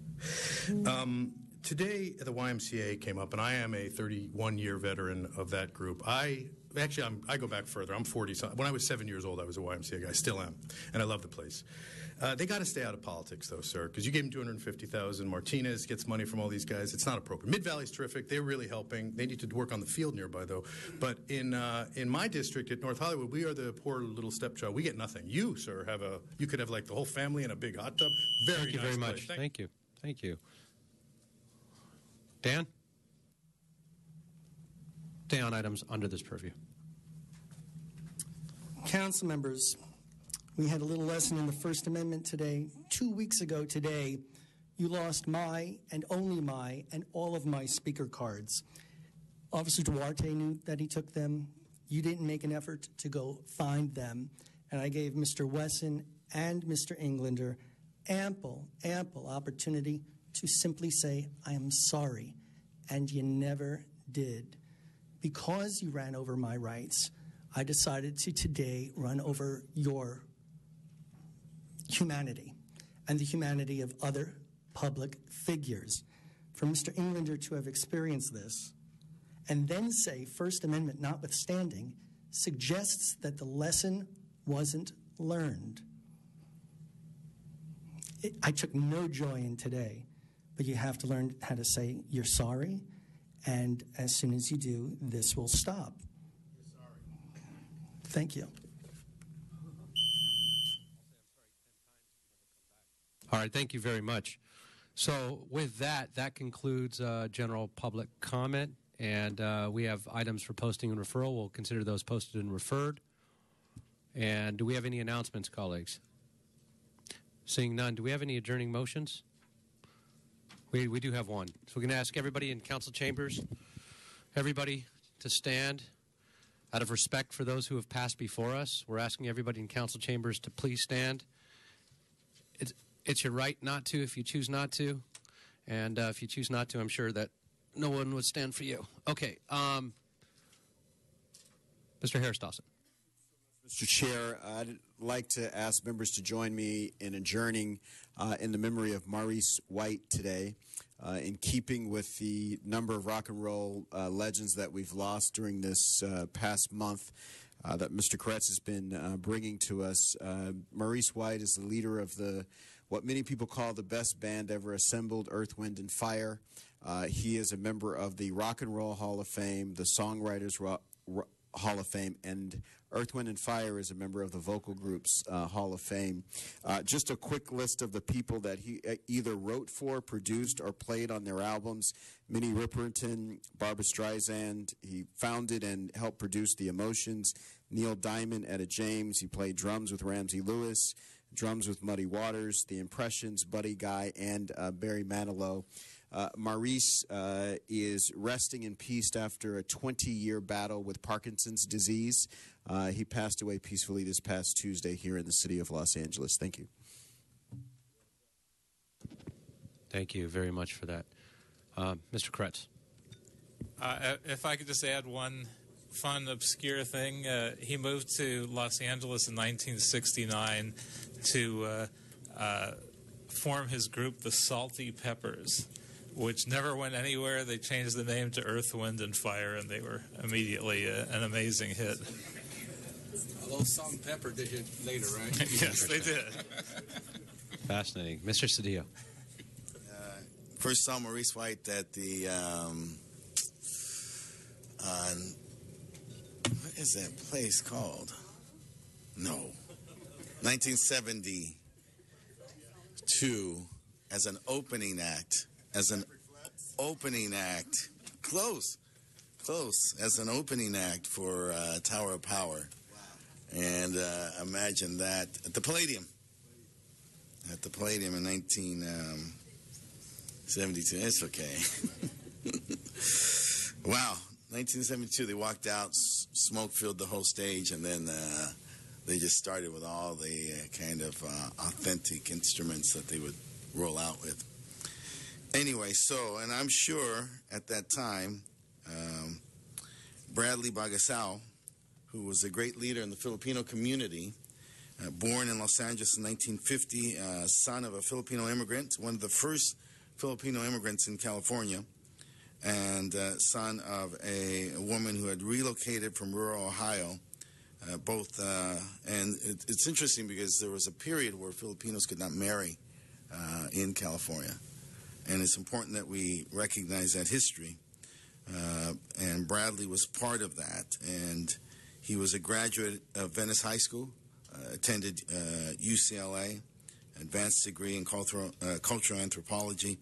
S26: Um, today the YMCA came up, and I am a 31 year veteran of that group. I actually I'm, I go back further. I'm 40. So when I was seven years old, I was a YMCA guy. I Still am, and I love the place. Uh, they got to stay out of politics, though, sir, because you gave them 250,000. Martinez gets money from all these guys. It's not appropriate. Mid Valley's terrific. They're really helping. They need to work on the field nearby, though. But in uh, in my district at North Hollywood, we are the poor little stepchild. We get nothing. You, sir, have a you could have like the whole family in a big hot tub. Very
S33: Thank you
S26: nice
S33: very much.
S26: Thank
S33: Thank you. Thank you. Dan? Stay on items under this purview.
S22: Council members, we had a little lesson in the First Amendment today. Two weeks ago today, you lost my and only my and all of my speaker cards. Officer Duarte knew that he took them. You didn't make an effort to go find them. And I gave Mr. Wesson and Mr. Englander ample, ample opportunity to simply say, I am sorry. And you never did. Because you ran over my rights, I decided to today run over your humanity and the humanity of other public figures. For Mr. Englander to have experienced this and then say First Amendment notwithstanding suggests that the lesson wasn't learned. It, I took no joy in today but you have to learn how to say you're sorry, and as soon as you do, this will stop. Thank you.
S33: All right, thank you very much. So, with that, that concludes uh, general public comment, and uh, we have items for posting and referral. We'll consider those posted and referred. And do we have any announcements, colleagues? Seeing none, do we have any adjourning motions? We, we do have one. So, we're going to ask everybody in council chambers, everybody to stand out of respect for those who have passed before us. We're asking everybody in council chambers to please stand. It's, it's your right not to if you choose not to. And uh, if you choose not to, I'm sure that no one would stand for you. Okay. Um, Mr. Harris Dawson.
S35: Mr. Chair, I'd like to ask members to join me in adjourning uh, in the memory of Maurice White today. Uh, in keeping with the number of rock and roll uh, legends that we've lost during this uh, past month uh, that Mr. Koretz has been uh, bringing to us, Maurice White is the leader of the what many people call the best band ever assembled, Earth, Wind, and Fire. he is a member of the Rock and Roll Hall of Fame, the Songwriters Hall of Fame, and Earth, Wind, and Fire is a member of the Vocal Groups uh, Hall of Fame. Uh, just a quick list of the people that he uh, either wrote for, produced, or played on their albums Minnie Riperton, Barbra Streisand. He founded and helped produce The Emotions. Neil Diamond, Etta James. He played drums with Ramsey Lewis, drums with Muddy Waters, The Impressions, Buddy Guy, and uh, Barry Manilow. Uh, Maurice uh, is resting in peace after a 20 year battle with Parkinson's disease. Uh, he passed away peacefully this past Tuesday here in the city of Los Angeles. Thank you.
S33: Thank you very much for that. Uh, Mr. Koretz.
S29: Uh, if I could just add one fun, obscure thing, uh, he moved to Los Angeles in 1969 to uh, uh, form his group, the Salty Peppers, which never went anywhere. They changed the name to Earth, Wind, and Fire, and they were immediately uh, an amazing hit.
S14: Although Salt and Pepper did it later, right?
S29: yes, they did.
S33: Fascinating. Mr. Cedillo.
S36: First saw Maurice White at the um, uh, what is that place called? No, 1972 as an opening act. As an opening act, close, close as an opening act for uh, Tower of Power, and uh, imagine that at the Palladium. At the Palladium in 19. Um, 72. It's okay. wow. 1972, they walked out, smoke filled the whole stage, and then uh, they just started with all the uh, kind of uh, authentic instruments that they would roll out with. Anyway, so, and I'm sure at that time, um, Bradley Bagasao, who was a great leader in the Filipino community, uh, born in Los Angeles in 1950, uh, son of a Filipino immigrant, one of the first Filipino immigrants in California, and uh, son of a, woman who had relocated from rural Ohio. Uh, both, uh, and it, it's interesting because there was a period where Filipinos could not marry uh, in California, and it's important that we recognize that history. Uh, and Bradley was part of that, and he was a graduate of Venice High School, uh, attended UCLA, advanced degree in cultural, cultural anthropology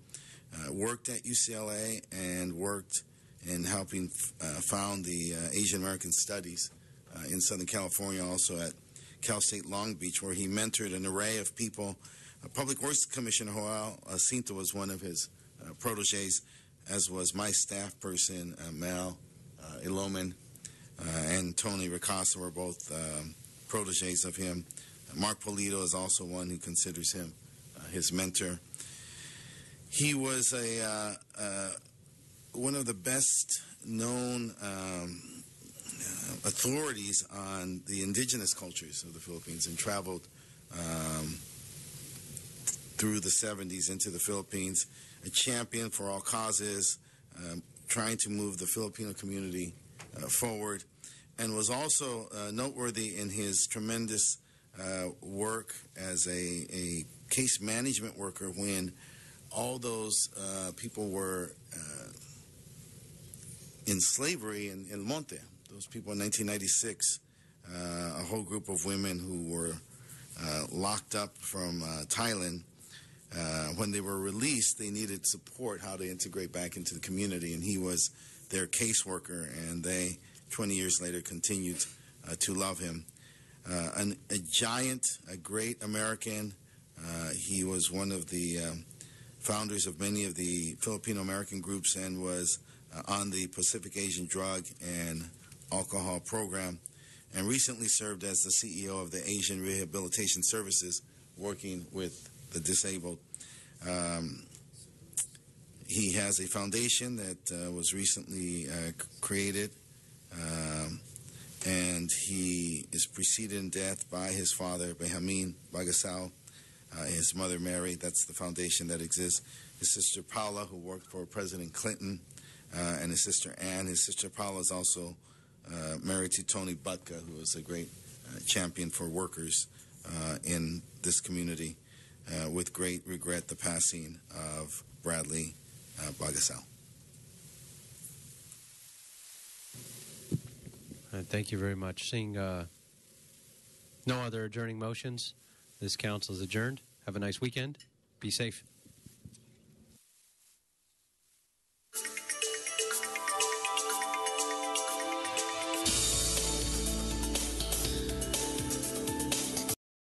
S36: uh, worked at UCLA and worked in helping uh, found the uh, Asian American Studies uh, in Southern California, also at Cal State Long Beach, where he mentored an array of people. Uh, Public Works Commissioner Joel Jacinto was one of his uh, proteges, as was my staff person, Mel uh, Iloman, and Tony Ricasa were both um, proteges of him. Mark Polito is also one who considers him his mentor. He was a uh, uh, one of the best known um, uh, authorities on the indigenous cultures of the Philippines and traveled um, through the 70s into the Philippines, a champion for all causes, um, trying to move the Filipino community uh, forward, and was also uh, noteworthy in his tremendous uh, work as a, a case management worker when all those uh, people were uh, in slavery in El Monte. Those people in 1996, uh, a whole group of women who were locked up from Thailand. Uh, when they were released, they needed support how to integrate back into the community, and he was their caseworker. And they, 20 years later, continued uh, to love him. Uh, an, a giant, a great American. Uh, he was one of the um, founders of many of the Filipino American groups and was uh, on the Pacific Asian Drug and Alcohol Program, and recently served as the CEO of the Asian Rehabilitation Services, working with the disabled. Um, he has a foundation that uh, was recently uh, created, um, and he is preceded in death by his father, Benjamin Bagasao, uh, his mother, Mary. That's the foundation that exists. His sister, Paula, who worked for President Clinton, uh, and his sister, Anne. His sister, Paula, is also uh, married to Tony Butka, who is a great uh, champion for workers in this community. Uh, with great regret, the passing of Bradley uh,
S33: Bagasao. Thank you very much. Seeing uh, no other adjourning motions, this council is adjourned. Have a nice weekend. Be safe.